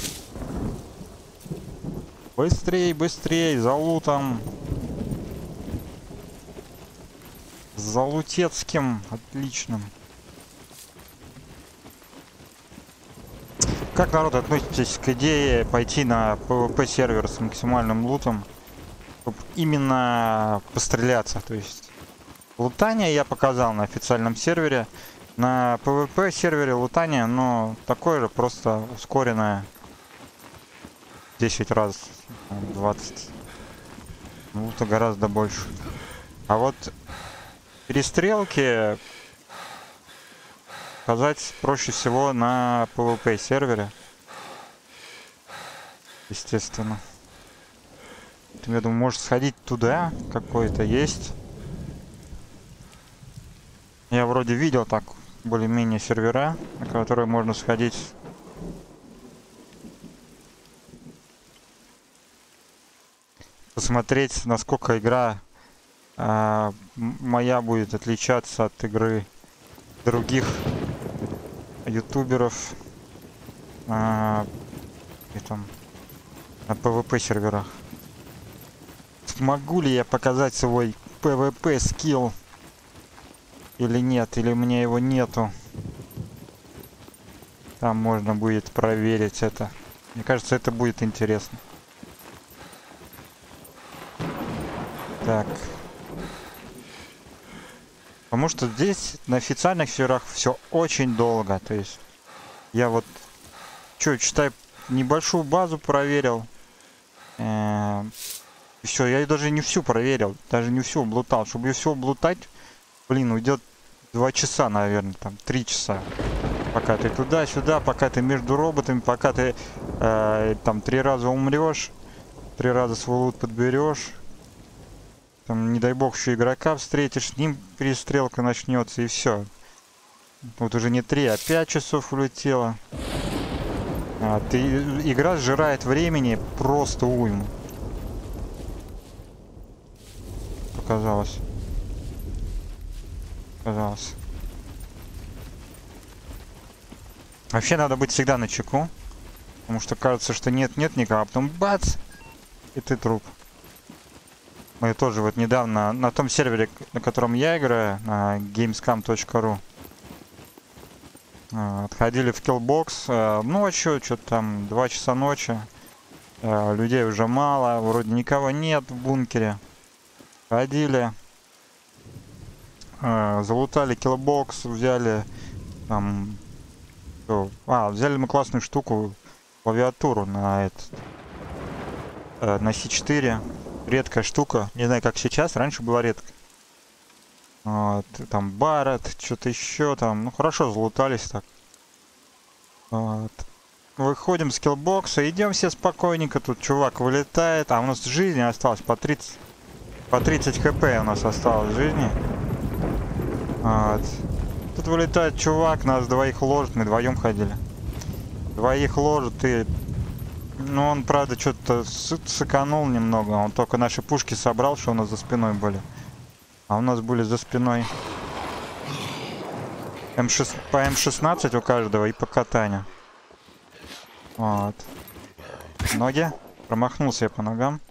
Быстрей, быстрей, за лутом. За лутецким, отличным. Как народ относитесь к идее пойти на PvP сервер с максимальным лутом? Чтобы именно постреляться, то есть лутание я показал на официальном сервере. На PvP сервере лутание, но такое же, просто ускоренное 10 раз, 20. Лута гораздо больше. А вот перестрелки сказать проще всего на PvP сервере. Естественно. Я думаю, может сходить туда, какой-то есть. Я вроде видел так более-менее сервера, на которые можно сходить. Посмотреть, насколько игра э, моя будет отличаться от игры других ютуберов а, и на PvP серверах. Смогу ли я показать свой PvP скилл или нет, или у меня его нету. Там можно будет проверить это. Мне кажется, это будет интересно. Потому что здесь на официальных серверах все очень долго. То есть я вот что, читай, небольшую базу проверил. Все, я даже не всю проверил, даже не всю облутал. Чтобы ее все облутать, блин, уйдет два часа, наверное, там, три часа. Пока ты туда-сюда, пока ты между роботами, пока ты э, там три раза умрешь, три раза свой лут подберешь. Там, не дай бог, еще игрока встретишь, с ним перестрелка начнется и все. Вот уже не три, а пять часов улетело. А, ты, игра сжирает времени просто уйму. Показалось. Показалось. Вообще надо быть всегда на чеку. Потому что кажется, что нет-нет никого, а потом бац! И ты труп. Мы тоже вот недавно на том сервере, на котором я играю, на gamescom.ru, а, отходили в killbox э, ночью, что-то там 2 часа ночи. Э, людей уже мало, вроде никого нет в бункере. Ходили, э, залутали killbox, взяли там... А, взяли мы классную штуку, клавиатуру на этот... На C4 редкая штука. Не знаю, как сейчас, раньше была редкая. Вот, там Барретт, что-то еще там. Ну, хорошо залутались так. Вот. Выходим с killbox а, идем все спокойненько. Тут чувак вылетает. А у нас жизни осталось по 30... По 30 хп у нас осталось жизни. Вот. Тут вылетает чувак, нас двоих ложит, мы вдвоем ходили. Двоих ложит и ну, он, правда, что-то сэканул немного. Он только наши пушки собрал, что у нас за спиной были. А у нас были за спиной М6, по М16 у каждого и по катанию. Вот. Ноги. Промахнулся я по ногам.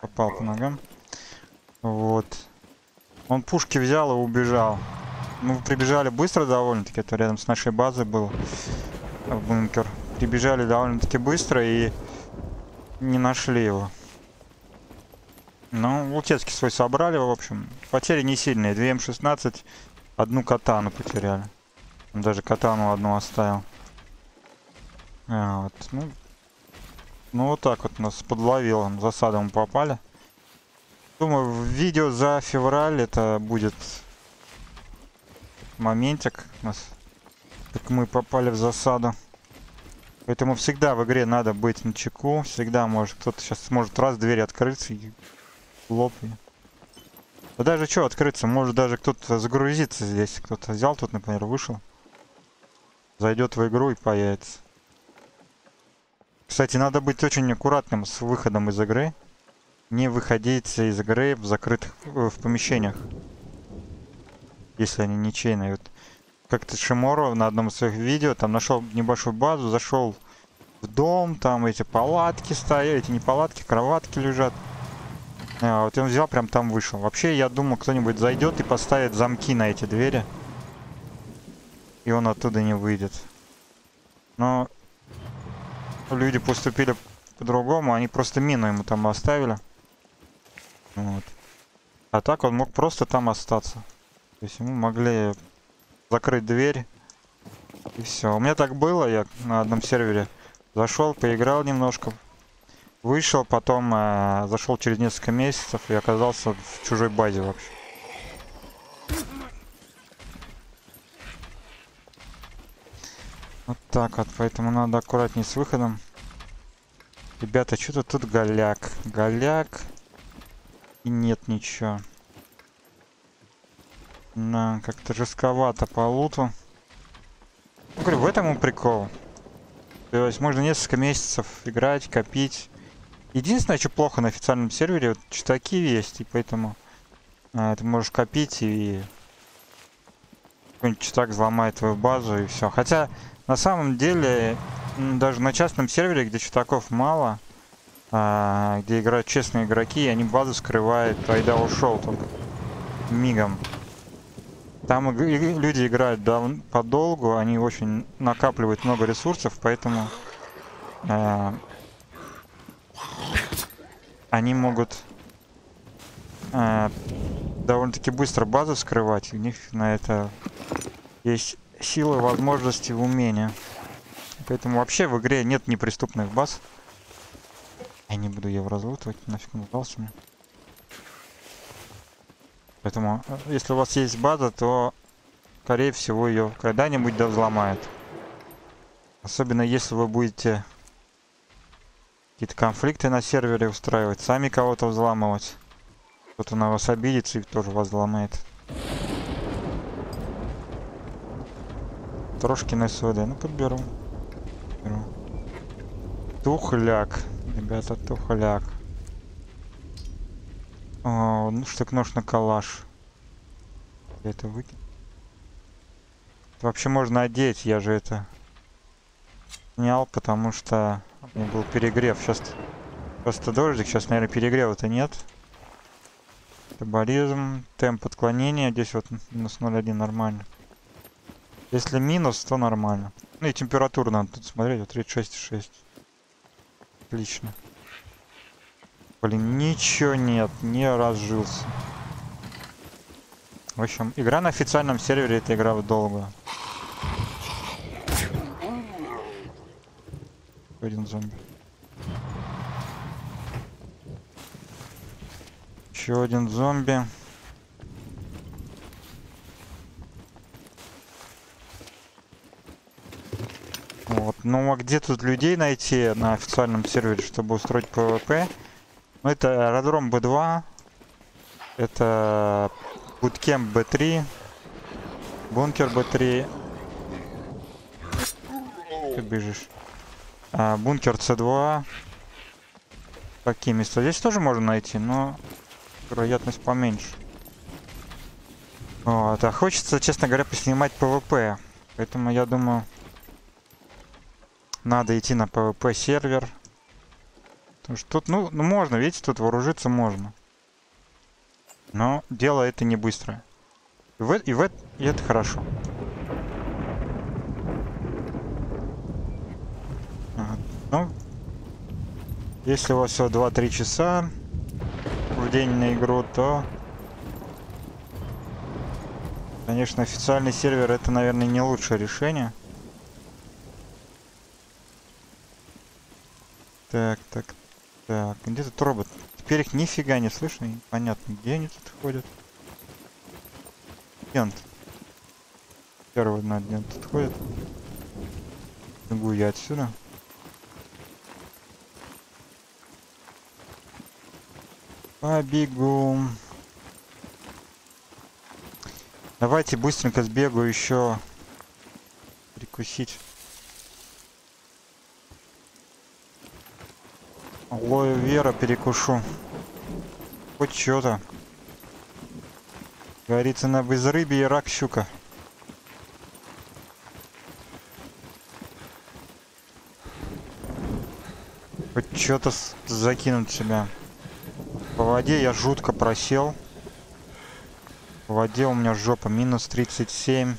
Попал по ногам. Вот. Он пушки взял и убежал. Мы прибежали быстро довольно-таки. Это рядом с нашей базой был бункер прибежали довольно-таки быстро и не нашли его. Ну, Лутецкий свой собрали, в общем. Потери не сильные. 2 М16, одну катану потеряли. Он даже катану одну оставил. А, вот, ну, ну, вот так вот нас подловило. Засаду мы попали. Думаю, видео за февраль это будет моментик нас. Как мы попали в засаду. Поэтому всегда в игре надо быть на чеку. Всегда может кто-то сейчас сможет раз дверь открыться и лоб. Да даже что открыться, может даже кто-то загрузиться здесь. Кто-то взял тут, например, вышел. Зайдет в игру и появится. Кстати, надо быть очень аккуратным с выходом из игры. Не выходить из игры в закрытых в помещениях. Если они ничейные. Вот как-то Шиморо на одном из своих видео там нашел небольшую базу, зашел в дом, там эти палатки стоят, эти не палатки, кроватки лежат. А, вот он взял, прям там вышел. Вообще, я думал, кто-нибудь зайдет и поставит замки на эти двери. И он оттуда не выйдет. Но люди поступили по-другому, они просто мину ему там оставили. Вот. А так он мог просто там остаться. То есть ему могли закрыть дверь. И все. У меня так было, я на одном сервере зашел, поиграл немножко, вышел, потом э, зашел через несколько месяцев и оказался в чужой базе вообще. Вот так вот, поэтому надо аккуратнее с выходом. Ребята, что-то тут голяк. Голяк. И нет ничего. Да, как-то жестковато по луту. Ну, говорю, в этом и прикол. То есть можно несколько месяцев играть, копить. Единственное, что плохо на официальном сервере, вот читаки есть, и поэтому а, ты можешь копить и какой-нибудь читак взломает твою базу и все. Хотя на самом деле даже на частном сервере, где читаков мало, а, где играют честные игроки, они базу скрывают, айда ушел только мигом. Там люди играют дав подолгу, они очень накапливают много ресурсов, поэтому э, они могут э, довольно-таки быстро базу вскрывать. У них на это есть силы, возможности, умения. Поэтому вообще в игре нет неприступных баз. Я не буду ее разлутывать, нафиг он сдался мне. Поэтому, э, если у вас есть база, то, скорее всего, ее когда-нибудь да взломает. Особенно если вы будете какие-то конфликты на сервере устраивать, сами кого-то взламывать. Кто-то на вас обидится и тоже вас взломает. Трошкиной соды. Ну, подберу. подберу. Тухляк. Ребята, тухляк. О, ну штык нож на калаш. Я это выкину. Вообще можно одеть, я же это снял, потому что у меня был перегрев. Сейчас просто дождик, сейчас, наверное, перегрева-то нет. Таборизм, темп отклонения. Здесь вот минус 0,1 нормально. Если минус, то нормально. Ну и температуру надо тут смотреть. Вот 36,6. Отлично. Блин, ничего нет, не разжился. В общем, игра на официальном сервере, это игра в долго. Один зомби. Еще один зомби. Вот. Ну а где тут людей найти на официальном сервере, чтобы устроить PvP? Ну это аэродром B2. Это буткемп B3. Бункер B3. Ты бежишь. А, бункер C2. Такие места. Здесь тоже можно найти, но вероятность поменьше. Вот. А хочется, честно говоря, поснимать PvP. Поэтому я думаю, надо идти на PvP сервер. Потому что тут, ну, ну можно, видите, тут вооружиться можно. Но дело это не быстрое. И, в, и, в, и это хорошо. Ну, если у вас всего 2-3 часа в день на игру, то... Конечно, официальный сервер это, наверное, не лучшее решение. Так, так, так. Где тут робот? Теперь их нифига не слышно. Понятно, где они тут ходят. Он? Первый на он тут ходит. Бегу я отсюда. Побегу. Давайте быстренько сбегу еще прикусить. Лою Вера перекушу. Хоть что-то. Говорится на и рак щука. Хоть что-то закинуть себя. По воде я жутко просел. В воде у меня жопа минус 37.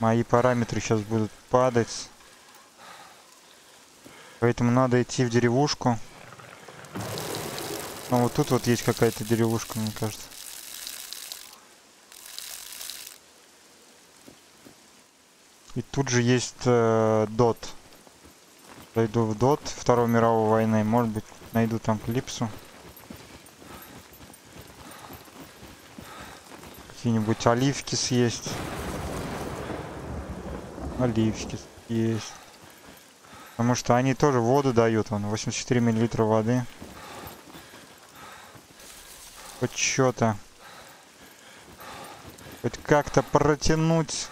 Мои параметры сейчас будут падать. Поэтому надо идти в деревушку. Ну вот тут вот есть какая-то деревушка, мне кажется. И тут же есть э, дот. Зайду в дот Второй мировой войны. Может быть, найду там клипсу. Какие-нибудь оливки съесть. Оливки съесть. Потому что они тоже воду дают, вон, 84 миллилитра воды. Хоть что-то. Хоть как-то протянуть.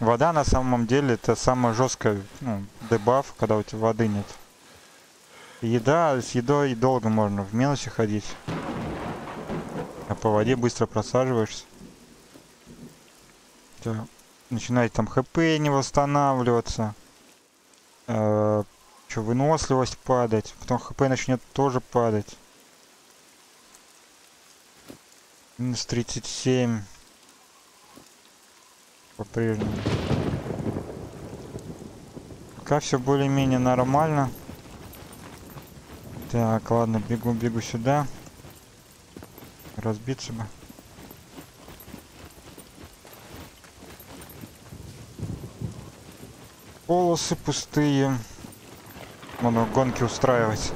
Вода на самом деле это самая жесткая ну, дебаф, когда у тебя воды нет. Еда, с едой долго можно в минусе ходить. А по воде быстро просаживаешься. Начинает там хп не восстанавливаться что, выносливость падать. Потом хп начнет тоже падать. Минус 37. По-прежнему. Пока все более-менее нормально. Так, ладно, бегу, бегу сюда. разбиться бы. Полосы пустые. Надо гонки устраивать.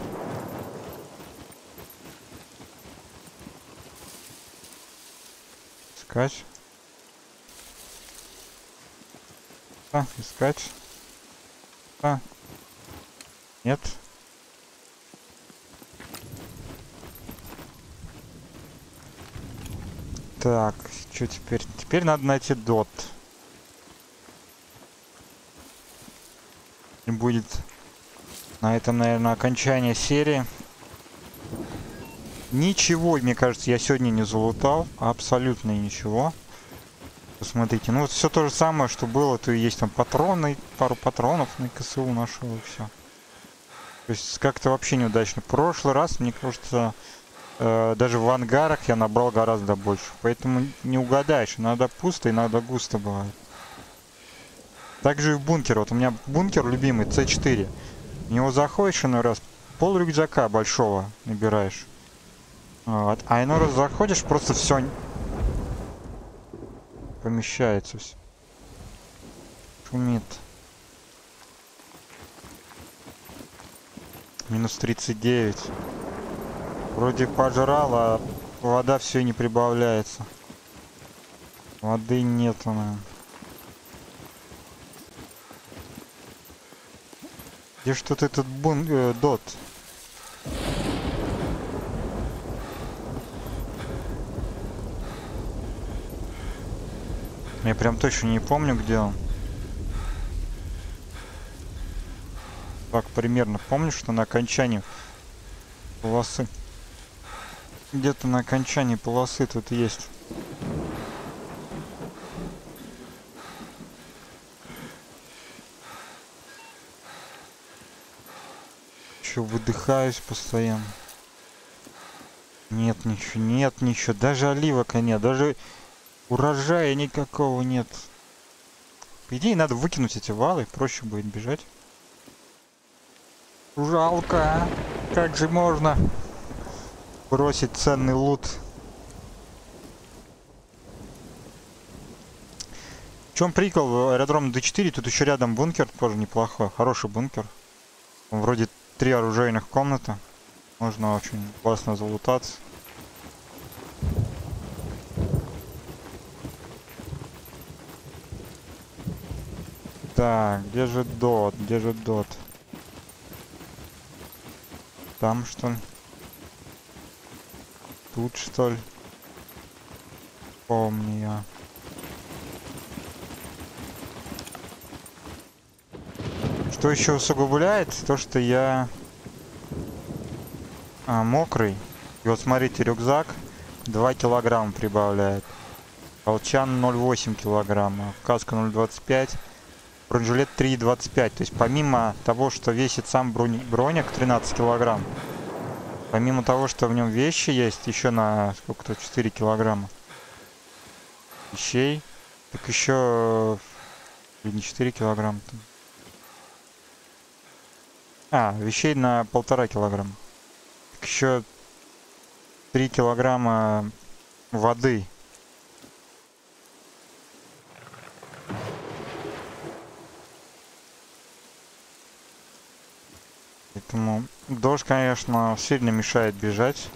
Искать. А, искать. А. Нет. Так, что теперь? Теперь надо найти дот. Будет на этом, наверное, окончание серии. Ничего, мне кажется, я сегодня не залутал. Абсолютно ничего. Посмотрите, ну вот все то же самое, что было. То есть там патроны, пару патронов на КСУ нашел и все. То есть как-то вообще неудачно. В прошлый раз, мне кажется, э, даже в ангарах я набрал гораздо больше. Поэтому не угадаешь. Иногда пусто, иногда густо бывает. Также и в бункер. Вот у меня бункер любимый, С4. В него заходишь иной раз, пол рюкзака большого набираешь. Вот. А иной раз заходишь, просто все помещается все. Шумит. Минус 39. Вроде пожрал, а вода все не прибавляется. Воды нету, наверное. Где что-то этот бун... Э, дот? Я прям точно не помню, где он. Так, примерно помню, что на окончании полосы. Где-то на окончании полосы тут есть. Выдыхаюсь постоянно. Нет ничего, нет ничего. Даже оливок нет, даже урожая никакого нет. По идее, надо выкинуть эти валы, проще будет бежать. Жалко. Как же можно бросить ценный лут? В чем прикол? Аэродром Д4, тут еще рядом бункер, тоже неплохой, хороший бункер. вроде три оружейных комнаты. Можно очень классно залутаться. Так, где же дот? Где же дот? Там что ли? Тут что ли? Помню я. Что еще усугубляет? То, что я а, мокрый. И вот смотрите, рюкзак 2 килограмма прибавляет. Колчан 0,8 килограмма. Каска 0,25 бронежилет 3,25. То есть помимо того, что весит сам брони броник 13 килограмм, помимо того, что в нем вещи есть, еще на сколько-то 4 килограмма вещей, так еще не 4 килограмма. А, вещей на полтора килограмма. Еще 3 килограмма воды Поэтому дождь, конечно, сильно мешает бежать.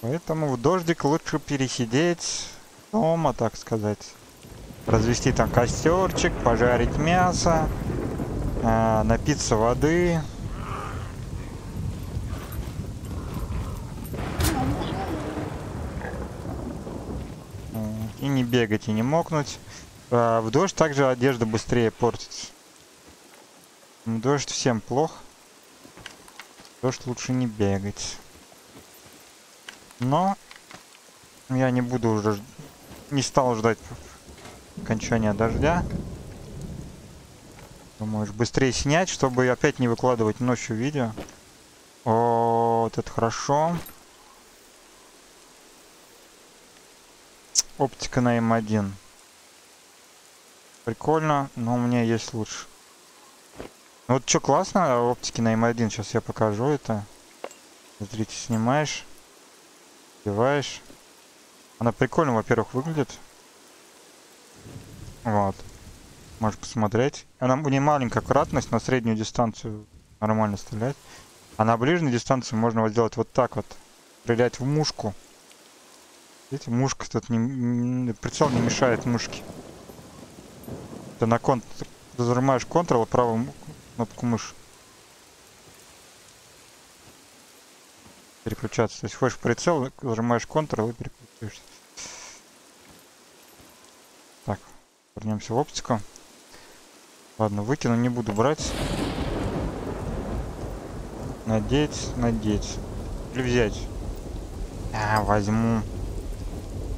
Поэтому в дождик лучше пересидеть дома, так сказать. Развести там костерчик, пожарить мясо, э, напиться воды. И не бегать, и не мокнуть. А в дождь также одежда быстрее портится. Дождь всем плохо. Дождь лучше не бегать. Но я не буду уже... Не стал ждать окончания дождя. Думаешь, быстрее снять, чтобы опять не выкладывать ночью видео. О, вот это хорошо. Оптика на М1. Прикольно, но у меня есть лучше. Ну вот что классно, оптики на М1, сейчас я покажу это. Смотрите, снимаешь. Убиваешь. Она прикольно, во-первых, выглядит. Вот. Можешь посмотреть. Она не маленькая аккуратность, на среднюю дистанцию нормально стрелять. А на ближней дистанции можно вот сделать вот так вот. Стрелять в мушку. Видите, мушка тут не, прицел не мешает мушке. Ты на конт зажимаешь Ctrl, правую кнопку мыши. Переключаться. То есть хочешь прицел, зажимаешь Ctrl и переключаешься. Так, вернемся в оптику. Ладно, выкину, не буду брать. Надеть, надеть. Или взять. А, возьму.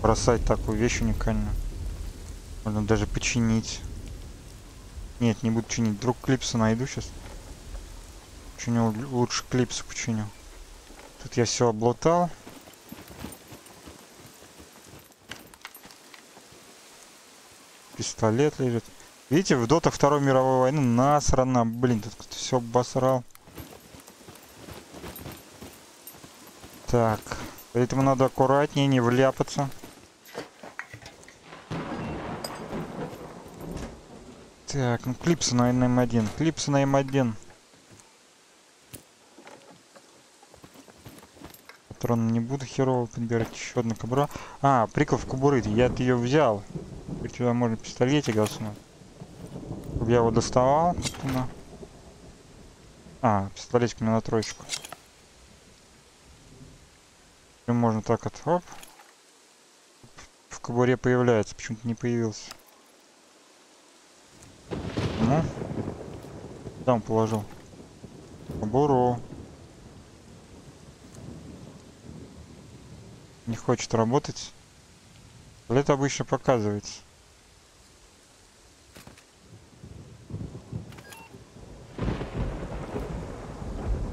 Бросать такую вещь уникальную. Можно даже починить. Нет, не буду чинить. Вдруг клипсы найду сейчас. Починю лучше клипсы починю. Тут я все облутал. Пистолет лежит. Видите, в Дота Второй мировой войны насрано. Блин, тут все обосрал. Так. Поэтому надо аккуратнее, не вляпаться. Так, ну клипсы на М1. Клипсы на М1. Патроны не буду херово подбирать. Еще одна кобура. А, прикол в кобуры. Я ее взял. Теперь сюда можно пистолетик засунуть. Чтобы я его доставал. А, пистолетик у меня на троечку. И можно так вот, оп. В кобуре появляется, почему-то не появился. Ну. Там положил. Буру. Не хочет работать. Это обычно показывается.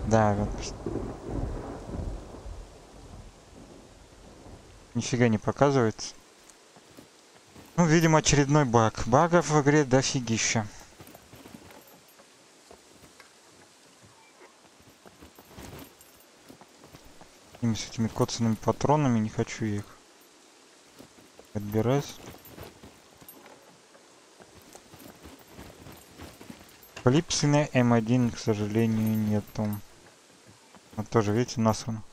Да, вот. Нифига не показывается. Ну, видимо, очередной баг. Багов в игре дофигища. Им с этими коцанными патронами не хочу их отбирать. Клипсы на М1, к сожалению, нету. Вот тоже, видите, насрано.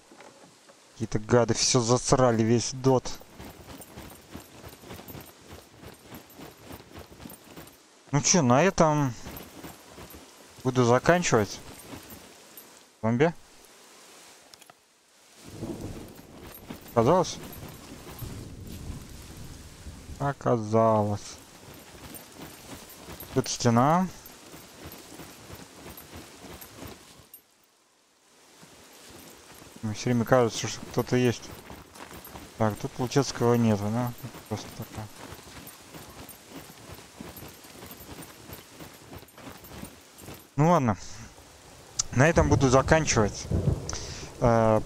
Какие-то гады все засрали, весь дот. Ну что, на этом буду заканчивать. Зомби? Оказалось? Оказалось. Тут стена. Все время кажется, что кто-то есть. Так, тут Лучецкого нету, да? Просто такая. Ну ладно. На этом буду заканчивать. Э,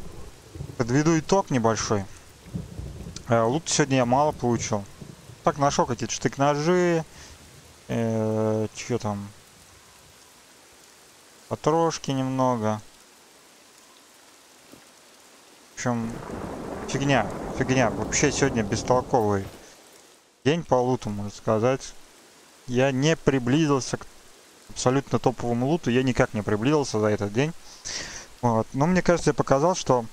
подведу итог небольшой. Э, лут сегодня я мало получил. Так, нашел какие-то штык-ножи. Э, что там? Потрошки немного. Общем, фигня, фигня. Вообще сегодня бестолковый день по луту, можно сказать. Я не приблизился к абсолютно топовому луту. Я никак не приблизился за этот день. Вот. Но мне кажется, я показал, что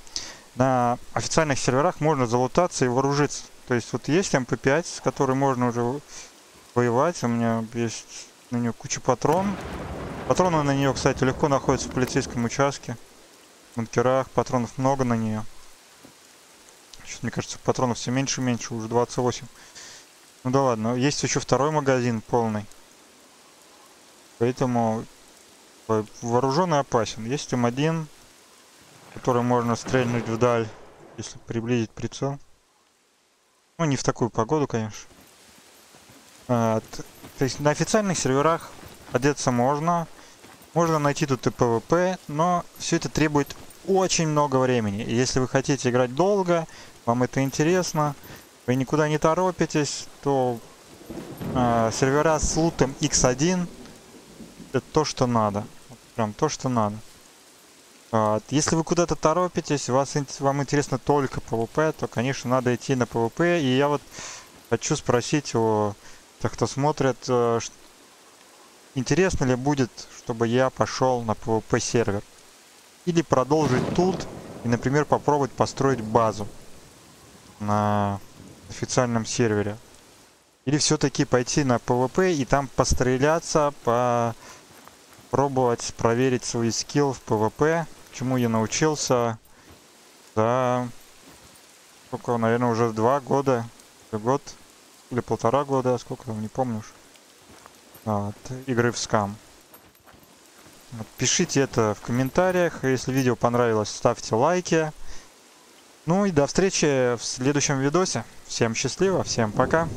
на официальных серверах можно залутаться и вооружиться. То есть вот есть МП5, с которой можно уже воевать. У меня есть на нее куча патрон. Патроны на нее, кстати, легко находятся в полицейском участке. В бункерах. Патронов много на нее. Сейчас, мне кажется, патронов все меньше и меньше. Уже 28. Ну да ладно. Есть еще второй магазин полный. Поэтому вооруженный опасен. Есть М1, который можно стрельнуть вдаль, если приблизить прицел. Ну, не в такую погоду, конечно. А, то есть на официальных серверах одеться можно. Можно найти тут и PvP, но все это требует очень много времени. И если вы хотите играть долго, вам это интересно, вы никуда не торопитесь, то э, сервера с лутом X1 это то, что надо. Прям то, что надо. Вот. Если вы куда-то торопитесь, вас, вам интересно только PvP, то, конечно, надо идти на PvP. И я вот хочу спросить у тех, кто смотрит, э, интересно ли будет, чтобы я пошел на PvP сервер? Или продолжить тут и, например, попробовать построить базу на официальном сервере? Или все-таки пойти на PvP и там постреляться, попробовать проверить свои скилл в PvP, чему я научился за сколько, наверное, уже два года, год или полтора года, сколько там, не помню уж, вот, игры в скам. Пишите это в комментариях. Если видео понравилось, ставьте лайки. Ну и до встречи в следующем видосе. Всем счастливо, всем пока.